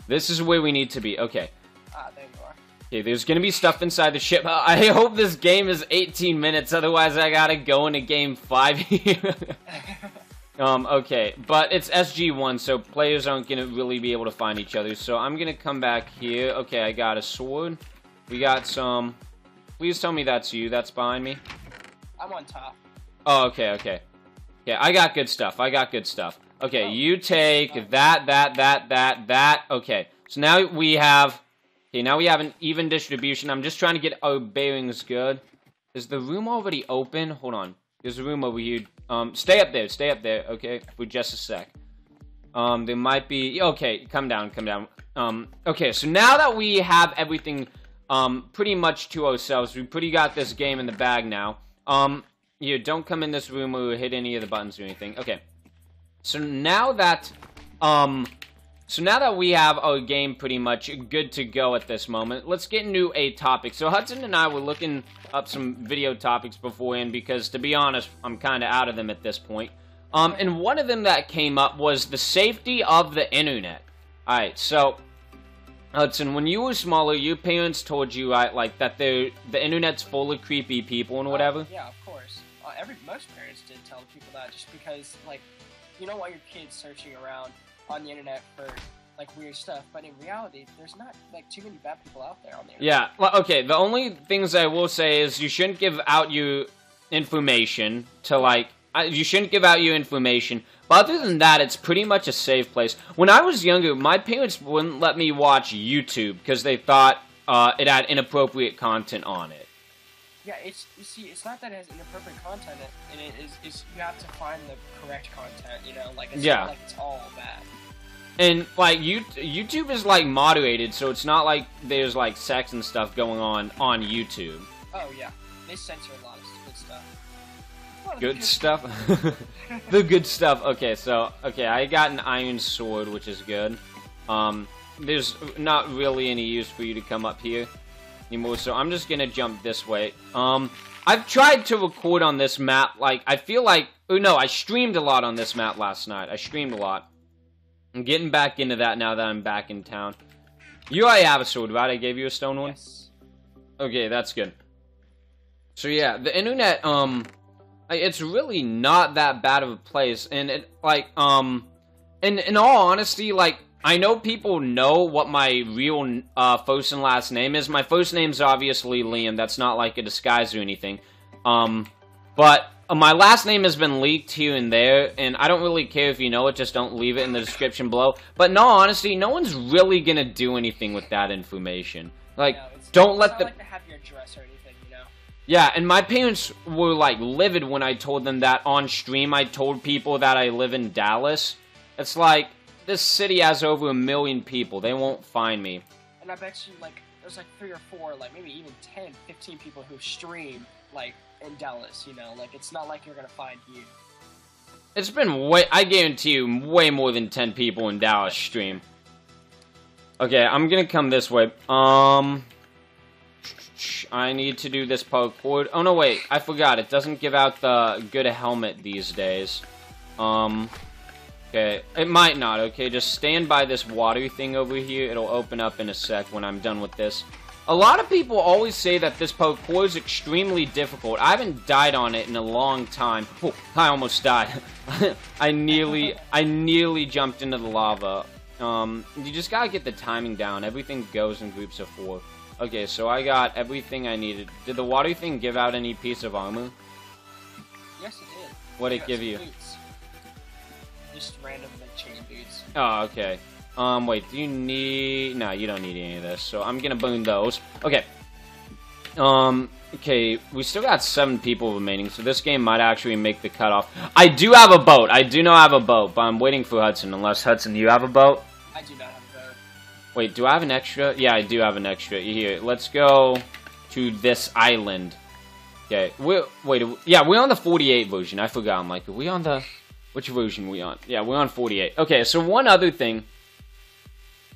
This is where we need to be. Okay. Okay, there's gonna be stuff inside the ship. I hope this game is 18 minutes, otherwise I gotta go into game 5 here. um, okay, but it's SG1, so players aren't gonna really be able to find each other, so I'm gonna come back here. Okay, I got a sword. We got some... Please tell me that's you, that's behind me. I'm on top. Oh, okay, okay. Yeah, I got good stuff. I got good stuff. Okay, Oh. you take that, that, that, that, that. Okay, so now we have... Okay, now we have an even distribution. I'm just trying to get our bearings good. Is the room already open? Hold on. There's a room over here. Um, stay up there. Stay up there, okay? For just a sec. Um, there might be... Okay, come down, come down. Um, okay, so now that we have everything, um, pretty much to ourselves, we pretty got this game in the bag now. Um, here, don't come in this room or hit any of the buttons or anything. Okay. So now that, um, so now that we have our game pretty much good to go at this moment, let's get into a topic. So Hudson and I were looking up some video topics beforehand because, to be honest, I'm kind of out of them at this point. Um, and one of them that came up was the safety of the internet. Alright, so, Hudson, when you were smaller, your parents told you, right, like, that the internet's full of creepy people and whatever? Uh, yeah, of course. Uh, every most parents did tell people that just because, like, you don't want your kids searching around on the internet for like weird stuff. But in reality, there's not like too many bad people out there on there. Yeah. Well, okay. The only things I will say is you shouldn't give out you information to like. You shouldn't give out your information. But other than that, it's pretty much a safe place. When I was younger, my parents wouldn't let me watch YouTube because they thought uh, it had inappropriate content on it. Yeah, it's you see, it's not that it has inappropriate content in it. Is you have to find the correct content. You know, like it's Yeah. not like it's all bad. And like you, YouTube is like moderated, so it's not like there's like sex and stuff going on on YouTube. Oh yeah, they censor a lot of good stuff. Lot Good stuff. the good stuff. Okay, so okay, I got an iron sword, which is good. Um, there's not really any use for you to come up here anymore, so I'm just gonna jump this way. Um, I've tried to record on this map. Like, I feel like, oh no, I streamed a lot on this map last night. I streamed a lot. I'm getting back into that now that I'm back in town. You already have a sword, right? I gave you a stone one. Yes. Okay, that's good. So yeah, the internet, um, it's really not that bad of a place, and it like, um, in in all honesty, like I know people know what my real uh, first and last name is. My first name's obviously Liam. That's not like a disguise or anything. Um, but Uh, my last name has been leaked here and there, and I don't really care if you know it. Just don't leave it in the description below. But in all honesty, no one's really gonna do anything with that information. Like, No, don't let the like to have your address or anything. You know. yeah, and my parents were like livid when I told them that on stream. I told people that I live in Dallas. It's like this city has over a million people. They won't find me. And I bet you like there's like three or four, like maybe even 10, 15 people who stream like in Dallas. You know, like it's not like you're gonna find you. It's been way. I guarantee you, way more than ten people in Dallas stream. Okay, I'm gonna come this way. Um, I need to do this parkour. Oh no, wait, I forgot. It doesn't give out the good helmet these days. Um, okay, it might not. Okay, just stand by this water thing over here. It'll open up in a sec when I'm done with this. A lot of people always say that this parkour is extremely difficult. I haven't died on it in a long time. Oh, I almost died. I nearly, I nearly jumped into the lava. Um, you just gotta get the timing down. Everything goes in groups of four. Okay, so I got everything I needed. Did the water thing give out any piece of armor? Yes, it did. What'd I it give you? Boots. Just random like chain boots. Oh, okay. Um, wait, do you need... No, you don't need any of this, so I'm gonna burn those. Okay. Um, okay, we still got seven people remaining, so this game might actually make the cutoff. I do have a boat. I do not have a boat, but I'm waiting for Hudson, unless, Hudson, you have a boat? I do not have a boat. Wait, do I have an extra? Yeah, I do have an extra. Here, let's go to this island. Okay, we're, wait, yeah, we're on the 48 version. I forgot, I'm like, are we on the... Which version we on? Yeah, we're on 48. Okay, so one other thing.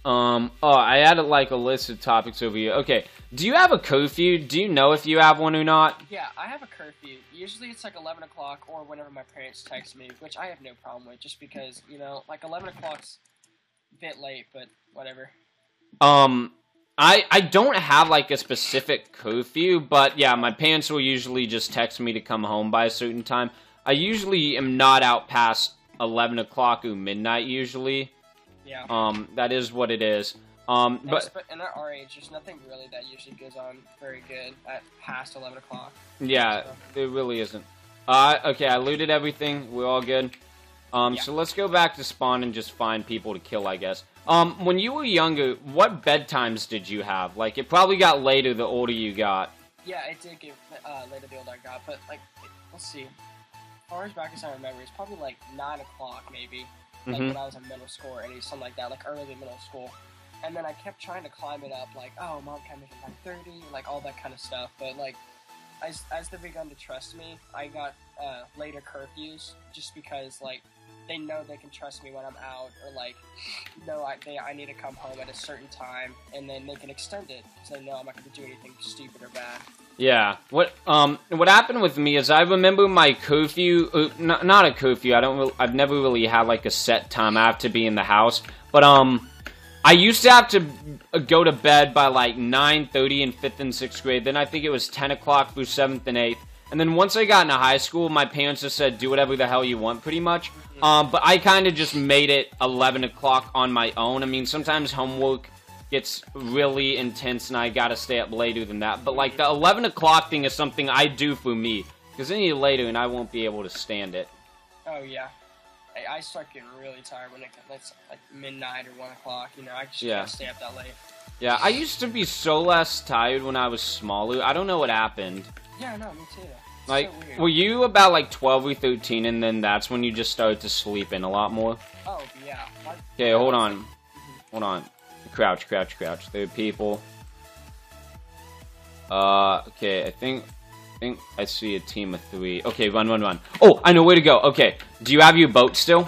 Um, oh, I added like a list of topics over here. Okay, do you have a curfew? Do you know if you have one or not? Yeah, I have a curfew. Usually it's like 11 o'clock or whenever my parents text me, which I have no problem with just because, you know, like 11 o'clock's a bit late, but whatever. Um, I I don't have like a specific curfew, but yeah, my parents will usually just text me to come home by a certain time. I usually am not out past eleven o'clock or midnight. Usually, Yeah. um, that is what it is. Um, but and at our age, there's nothing really that usually goes on very good at past 11 o'clock. yeah, it really isn't. Uh, okay, I looted everything. We're all good. Um, Yeah. so let's go back to spawn and just find people to kill, I guess. Um, when you were younger, what bedtimes did you have? Like, it probably got later the older you got. Yeah, it did get uh, later the older I got, but like, it, let's see. As far as back as I remember, it's probably like 9 o'clock maybe. Like Mhm. when I was in middle school or any something like that, like early middle school. And then I kept trying to climb it up, like, oh, mom can't make it by 30, like all that kind of stuff. But like, as, as they begun to trust me, I got uh, later curfews just because like they know they can trust me when I'm out, or like, no, I they, I need to come home at a certain time, and then they can extend it so they know I'm not going to do anything stupid or bad. Yeah. What um what happened with me is I remember my curfew, uh, not, not a curfew. I don't. Really, I've never really had like a set time I have to be in the house. But um, I used to have to uh, go to bed by like nine thirty in fifth and sixth grade. Then I think it was ten o'clock through seventh and eighth. And then once I got into high school, my parents just said, "Do whatever the hell you want," pretty much. Um, but I kind of just made it 11 o'clock on my own. I mean, sometimes homework gets really intense and I gotta stay up later than that. But like the 11 o'clock thing is something I do for me. Because any later and I won't be able to stand it. Oh yeah. I, I start getting really tired when it gets like midnight or one o'clock. You know, I just Yeah. can't stay up that late. Yeah, I used to be so less tired when I was smaller. I don't know what happened. Yeah, no, me too. It's Like, so were you about like 12 or 13 and then that's when you just started to sleep in a lot more? Oh yeah. Okay, hold on. Hold on. Crouch, crouch, crouch. There are people. Uh, okay, I think, I think I see a team of three. Okay, run, run, run. Oh, I know where to go. Okay, do you have your boat still?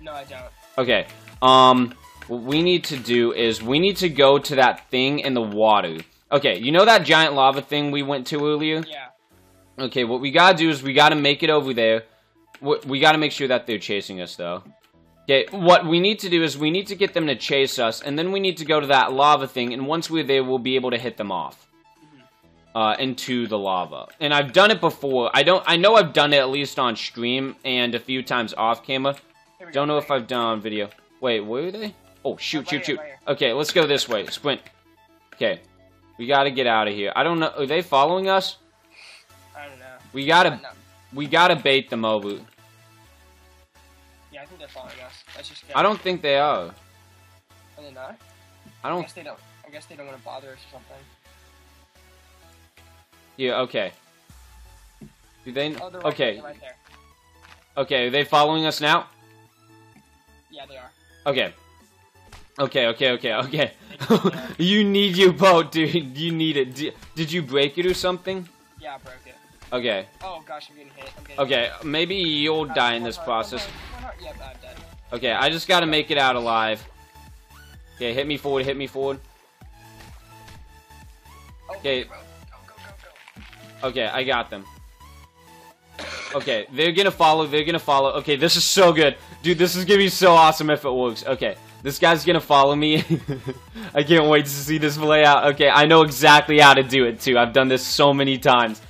No, I don't. Okay, um, what we need to do is we need to go to that thing in the water. Okay, you know that giant lava thing we went to earlier? Yeah. Okay, what we gotta do is we gotta make it over there. We, we gotta make sure that they're chasing us, though. Okay, what we need to do is we need to get them to chase us, and then we need to go to that lava thing, and once we're there, we'll be able to hit them off. Uh, into the lava. And I've done it before. I don't, I know I've done it at least on stream, and a few times off camera. Don't know if I've done on video. Wait, where are they? Oh, shoot, shoot, shoot. Okay, let's go this way. Sprint. Okay. We gotta get out of here. I don't know. Are they following us? I don't know. We gotta, we gotta bait them over. Yeah, I think they're following us. Let's just. I don't think they are. Are they not? I I don't. guess they don't. I guess they don't want to bother us or something. Yeah. Okay. Do they? Oh, right Okay. There, right there. Okay. Are they following us now? Yeah, they are. Okay. Okay. Okay. Okay. Okay. you need your boat, dude. You need it. Di- Did you break it or something? Yeah, I broke it. Okay. Oh gosh, I'm getting hit. I'm getting Okay. Maybe you'll hit. die in this heart, process. One heart, heart. Yeah, I'm dead. Okay. I just gotta make it out alive. Okay. Hit me forward. Hit me forward. Okay. Okay, I got them. Okay, they're gonna follow, they're gonna follow. Okay, this is so good. Dude, this is gonna be so awesome if it works. Okay, this guy's gonna follow me. I can't wait to see this play out. Okay, I know exactly how to do it too. I've done this so many times.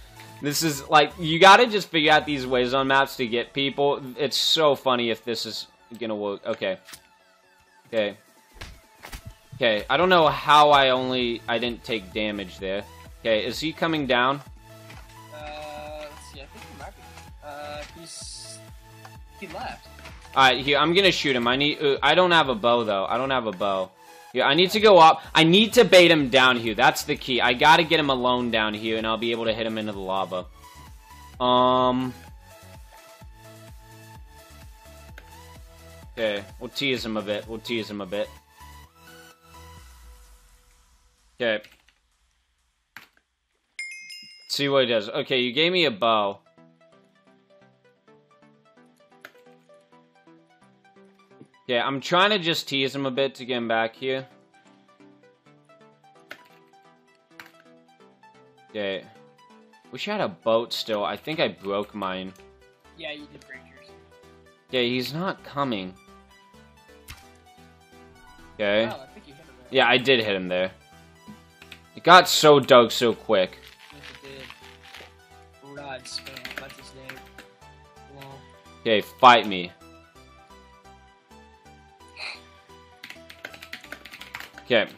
This is like, you gotta just figure out these ways on maps to get people. It's so funny if this is gonna work. Okay. Okay. Okay, I don't know how I only, I didn't take damage there. Okay, is he coming down? Uh, let's see. I think he might be. Uh, he's he left. Alright, here, I'm gonna shoot him. I need, uh, I don't have a bow, though. I don't have a bow. Yeah, I need to go up. I need to bait him down here. That's the key. I gotta get him alone down here, and I'll be able to hit him into the lava. Um... Okay, we'll tease him a bit. We'll tease him a bit. Okay. See what he does. Okay, you gave me a bow. Yeah, I'm trying to just tease him a bit to get him back here. Okay. Wish I had a boat still. I think I broke mine. Yeah, you did break yours. Okay, he's not coming. Okay. Oh, I think you hit him. There. Yeah, I did hit him there. It got so dug so quick. Yes. Rod spam. That's his name. Lol. Okay, fight me. Okay.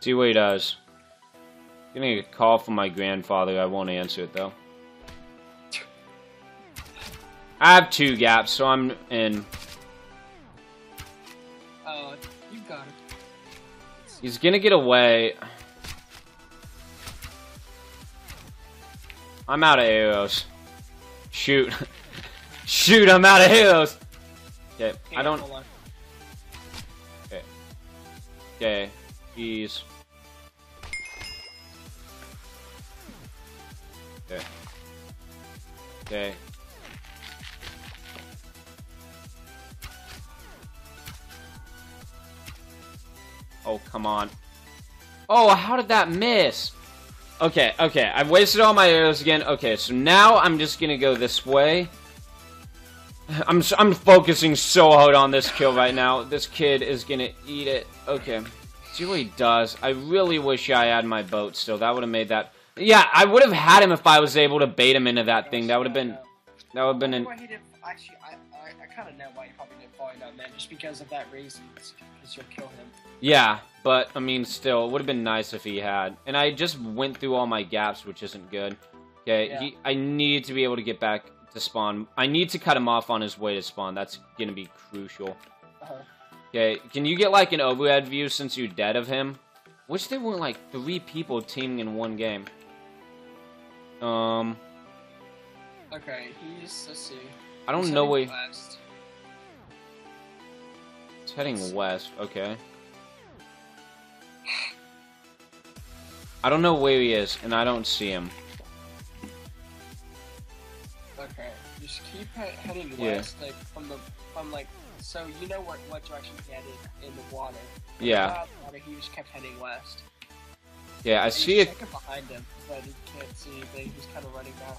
See what he does. Getting a call from my grandfather. I won't answer it though. I have two gaps, so I'm in. Oh, you got it. He's gonna get away. I'm out of arrows. Shoot. Shoot, I'm out of arrows. Okay, I don't. On. Okay, he's. Okay. Okay. Oh, come on. Oh, how did that miss? Okay, okay, I've wasted all my arrows again. Okay, so now I'm just gonna go this way. I'm I'm focusing so hard on this kill right now. This kid is gonna eat it. Okay, see what he does. I really wish I had my boat still. That would have made that Yeah, I would have had him if I was able to bait him into that thing. That would have been that would have been an. Actually, I kind of know why he probably didn't fall down man, just because of that reason. Because you'll kill him. Yeah, but I mean, still, it would have been nice if he had. And I just went through all my gaps, which isn't good. Okay, Yeah. he, I need to be able to get back to spawn. I need to cut him off on his way to spawn. That's gonna be crucial. Uh-huh. Okay, can you get like an overhead view since you're dead of him? Wish there weren't like three people teaming in one game. Um, Okay, he's let's see. I don't he's know where west. He's heading west. Okay. I don't know where he is, and I don't see him. Okay, just keep he- heading Yeah. west, like from the from like so you know what what direction he headed in the water. When Yeah. got out of the water, he just kept heading west. Yeah, I And see a behind him, but he can't see anything. He's kind of running now.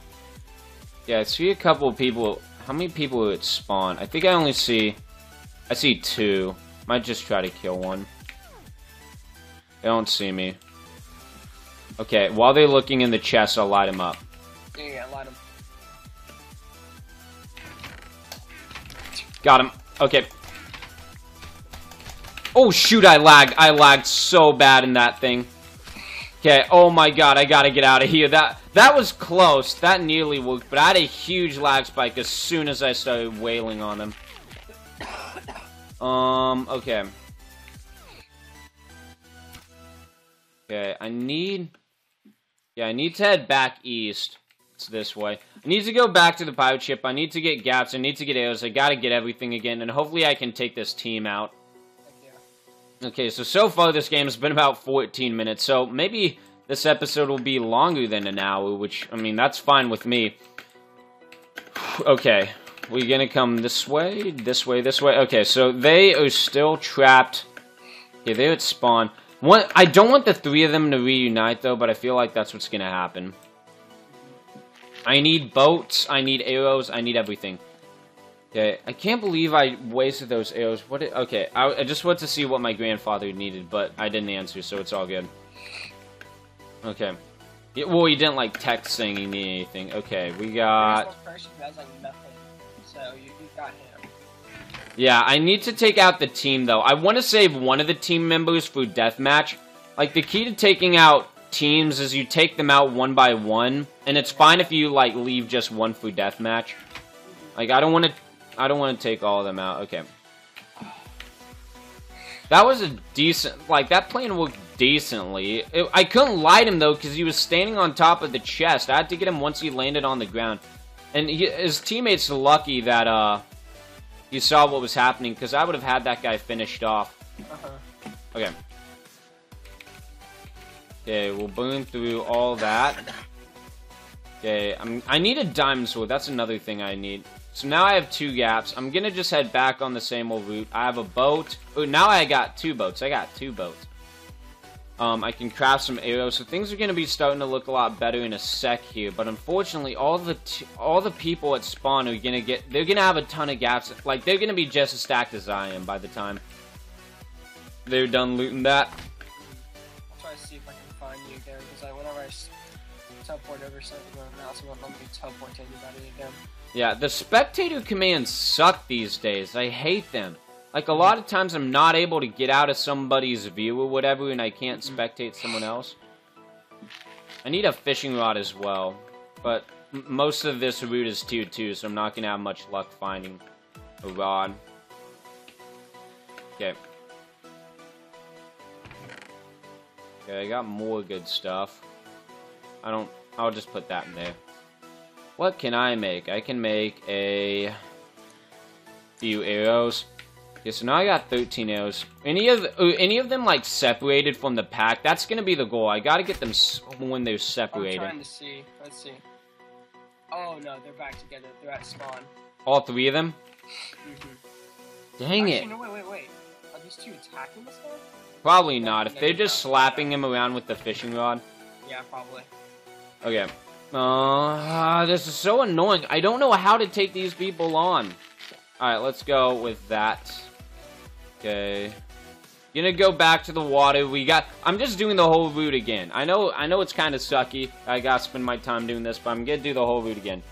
yeah, I see a couple of people. How many people at spawn? I think I only see. I see two. Might just try to kill one. They don't see me. Okay, while they're looking in the chest, I'll light them up. Yeah, yeah, light him. Got him. Okay. Oh shoot, I lagged. I lagged so bad in that thing. Okay, oh my god, I gotta get out of here. That that was close. That nearly worked, but I had a huge lag spike as soon as I started wailing on them. Um, okay. Okay, I need... Yeah, I need to head back east. It's this way. I need to go back to the pirate ship. I need to get gaps. I need to get arrows. I gotta get everything again, and hopefully I can take this team out. Yeah. Okay, so so far this game has been about 14 minutes, so maybe this episode will be longer than an hour, which, I mean, that's fine with me. Okay, we're gonna come this way, this way, this way. Okay, so they are still trapped. Okay, they would spawn. One, I don't want the three of them to reunite, though, but I feel like that's what's gonna happen. I need boats, I need arrows, I need everything. Okay, I can't believe I wasted those arrows. What? It, okay, I, I just wanted to see what my grandfather needed, but I didn't answer, so it's all good. Okay. Yeah, well, he didn't like text saying he needed anything. Okay, we got. So you, got him. Yeah, I need to take out the team though. I want to save one of the team members for deathmatch. Like the key to taking out teams is you take them out one by one, and it's fine if you like leave just one for deathmatch. Like I don't want to, I don't want to take all of them out. Okay. That was a decent, like that plane worked decently. It- I couldn't light him though because he was standing on top of the chest. I had to get him once he landed on the ground, and he, his teammates are lucky that uh he saw what was happening because I would have had that guy finished off. Uh-huh. Okay. Okay, we'll burn through all that. Okay, I'm, I need a diamond sword. That's another thing I need. So now I have two gaps. I'm gonna just head back on the same old route. I have a boat. Oh, now I got two boats. I got two boats. Um, I can craft some arrows, so things are gonna be starting to look a lot better in a sec here. But unfortunately, all the t all the people at spawn are gonna get. They're gonna have a ton of gaps. Like they're gonna be just as stacked as I am by the time they're done looting that. I'll try to see if I can find you again, because I, whenever I teleport over something on the mouse, it won't let me teleport to anybody again. Yeah, the spectator commands suck these days. I hate them. Like, a lot of times I'm not able to get out of somebody's view or whatever, and I can't spectate someone else. I need a fishing rod as well, but most of this route is tier 2, so I'm not going to have much luck finding a rod. Okay. Okay, I got more good stuff. I don't... I'll just put that in there. What can I make? I can make a few arrows. Okay, so now I got 13 arrows. Any of uh, any of them like separated from the pack? That's gonna be the goal. I gotta get them when they're separated. I'm trying to see. Let's see. Oh no, they're back together. They're at spawn. All three of them. Mm-hmm. Dang Actually, it! no, wait, wait, wait. Are these two attacking this guy? Probably not. If they're just slapping him around with the fishing rod. Yeah, probably. Okay. Uh, this is so annoying. I don't know how to take these people on. Alright, let's go with that. Okay. Gonna go back to the water. We got. I'm just doing the whole route again. I know. I know it's kind of sucky. I gotta spend my time doing this, but I'm gonna do the whole route again.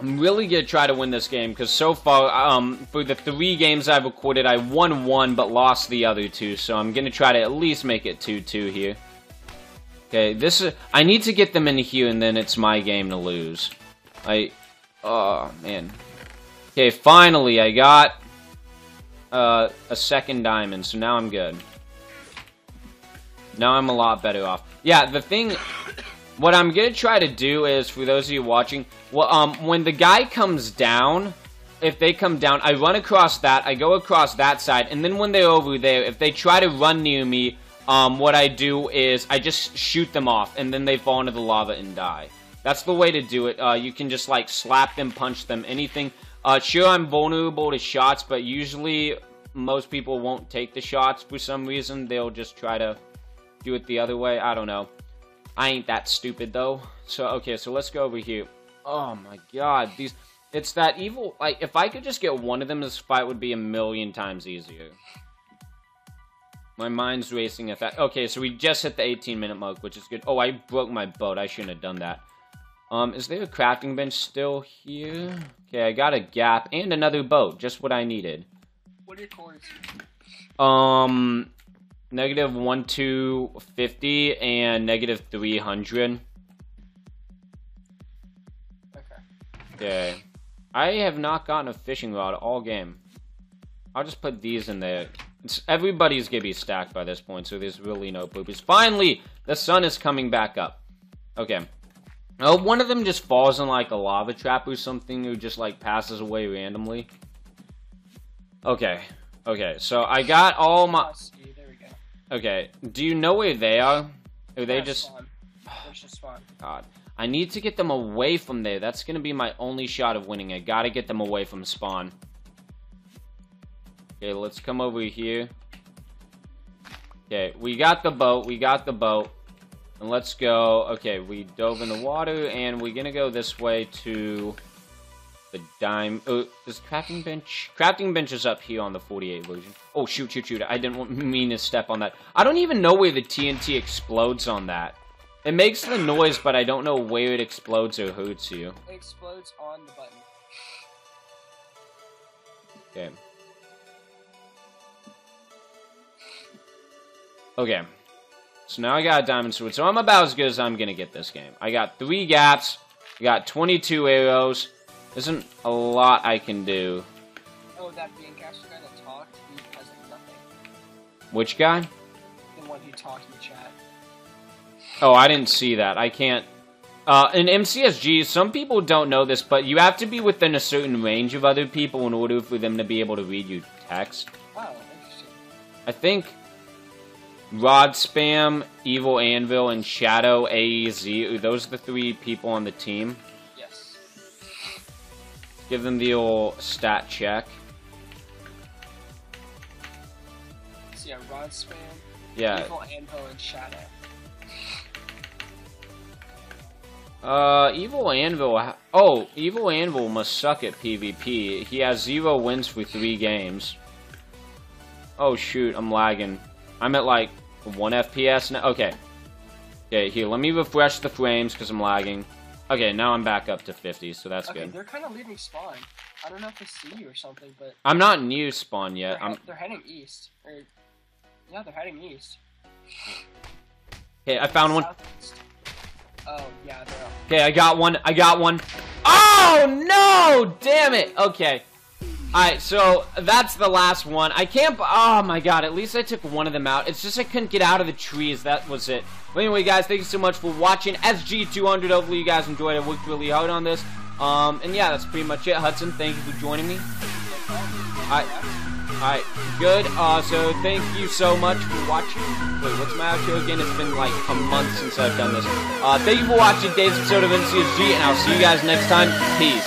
I'm really gonna try to win this game because so far, um, for the three games I've recorded, I won one but lost the other two. So I'm gonna try to at least make it two-two here. Okay, this is. I need to get them in here, and then it's my game to lose. I. Oh man. Okay, finally I got uh, a second diamond, so now I'm good. Now I'm a lot better off. Yeah, the thing, what I'm gonna try to do is, for those of you watching, well, um, when the guy comes down, if they come down, I run across that, I go across that side, and then when they're over there, if they try to run near me, um, what I do is I just shoot them off, and then they fall into the lava and die. That's the way to do it. Uh, you can just, like, slap them, punch them, anything. Uh, sure, I'm vulnerable to shots, but usually most people won't take the shots for some reason. They'll just try to do it the other way. I don't know. I ain't that stupid, though. So, okay, so let's go over here. Oh, my God. These... It's that evil... Like, if I could just get one of them, this fight would be a million times easier. My mind's racing at that. Okay, so we just hit the 18-minute mark, which is good. Oh, I broke my boat. I shouldn't have done that. Um, is there a crafting bench still here? Okay, I got a gap and another boat. Just what I needed. What are your coords? Um, negative 1 to 50 and negative 300. Okay. Okay. I have not gotten a fishing rod all game. I'll just put these in there. It's, everybody's gonna be stacked by this point, so there's really no poopies. Finally, the sun is coming back up. Okay. Oh, one of them just falls in like a lava trap or something, or just like passes away randomly. Okay. Okay, so I got all my... Oh, there we go. Okay, do you know where they are? Or they just... Just. God. I need to get them away from there. That's gonna be my only shot of winning. I gotta get them away from spawn. Okay, let's come over here. Okay, we got the boat. We got the boat. And let's go. Okay, we dove in the water, and we're gonna go this way to the dime. Uh, oh, is crafting bench? Crafting bench is up here on the 48 version. Oh, shoot, shoot, shoot. I didn't mean to step on that. I don't even know where the TNT explodes on that. It makes the noise, but I don't know where it explodes or hurts you. It explodes on the button. Okay. Okay. So now I got a diamond sword. So I'm about as good as I'm gonna get this game. I got three gaps. I got 22 arrows. Isn't a lot I can do. Oh, that being caster guy that talked, he has nothing. Which guy? The one who talked in the chat. Oh, I didn't see that. I can't. Uh, in MCSG, some people don't know this, but you have to be within a certain range of other people in order for them to be able to read your text. Oh, interesting. I think Rod Spam, Evil Anvil, and Shadow AEZ, those are the three people on the team. Yes. Give them the old stat check. So yeah, Rod Spam, Yeah. Evil Anvil, and Shadow. Uh, Evil Anvil. Oh, Evil Anvil must suck at PvP. He has zero wins for three games. Oh shoot, I'm lagging. I'm at like 1 FPS now. Okay. Okay, here, let me refresh the frames because I'm lagging. Okay, now I'm back up to 50, so that's okay, good. they're kind of leaving spawn. I don't know if they see you or something, but I'm not near spawn yet. they're, I'm they're heading east. Or, yeah, they're heading east. Okay, I found one. Southeast. Oh, yeah, they're up. Okay, I got one. I got one. Oh no! Damn it. Okay. Alright, so that's the last one. I can't. Oh my god, at least I took one of them out. It's just I couldn't get out of the trees. That was it. But anyway, guys, thank you so much for watching SG200. Hopefully, you guys enjoyed it. Worked really hard on this. Um, and yeah, that's pretty much it. Hudson, thank you for joining me. Alright. Alright, good. Uh, so thank you so much for watching. Wait, what's my outro again? It's been like a month since I've done this. Uh, thank you for watching today's episode of MCSG, and I'll see you guys next time. Peace.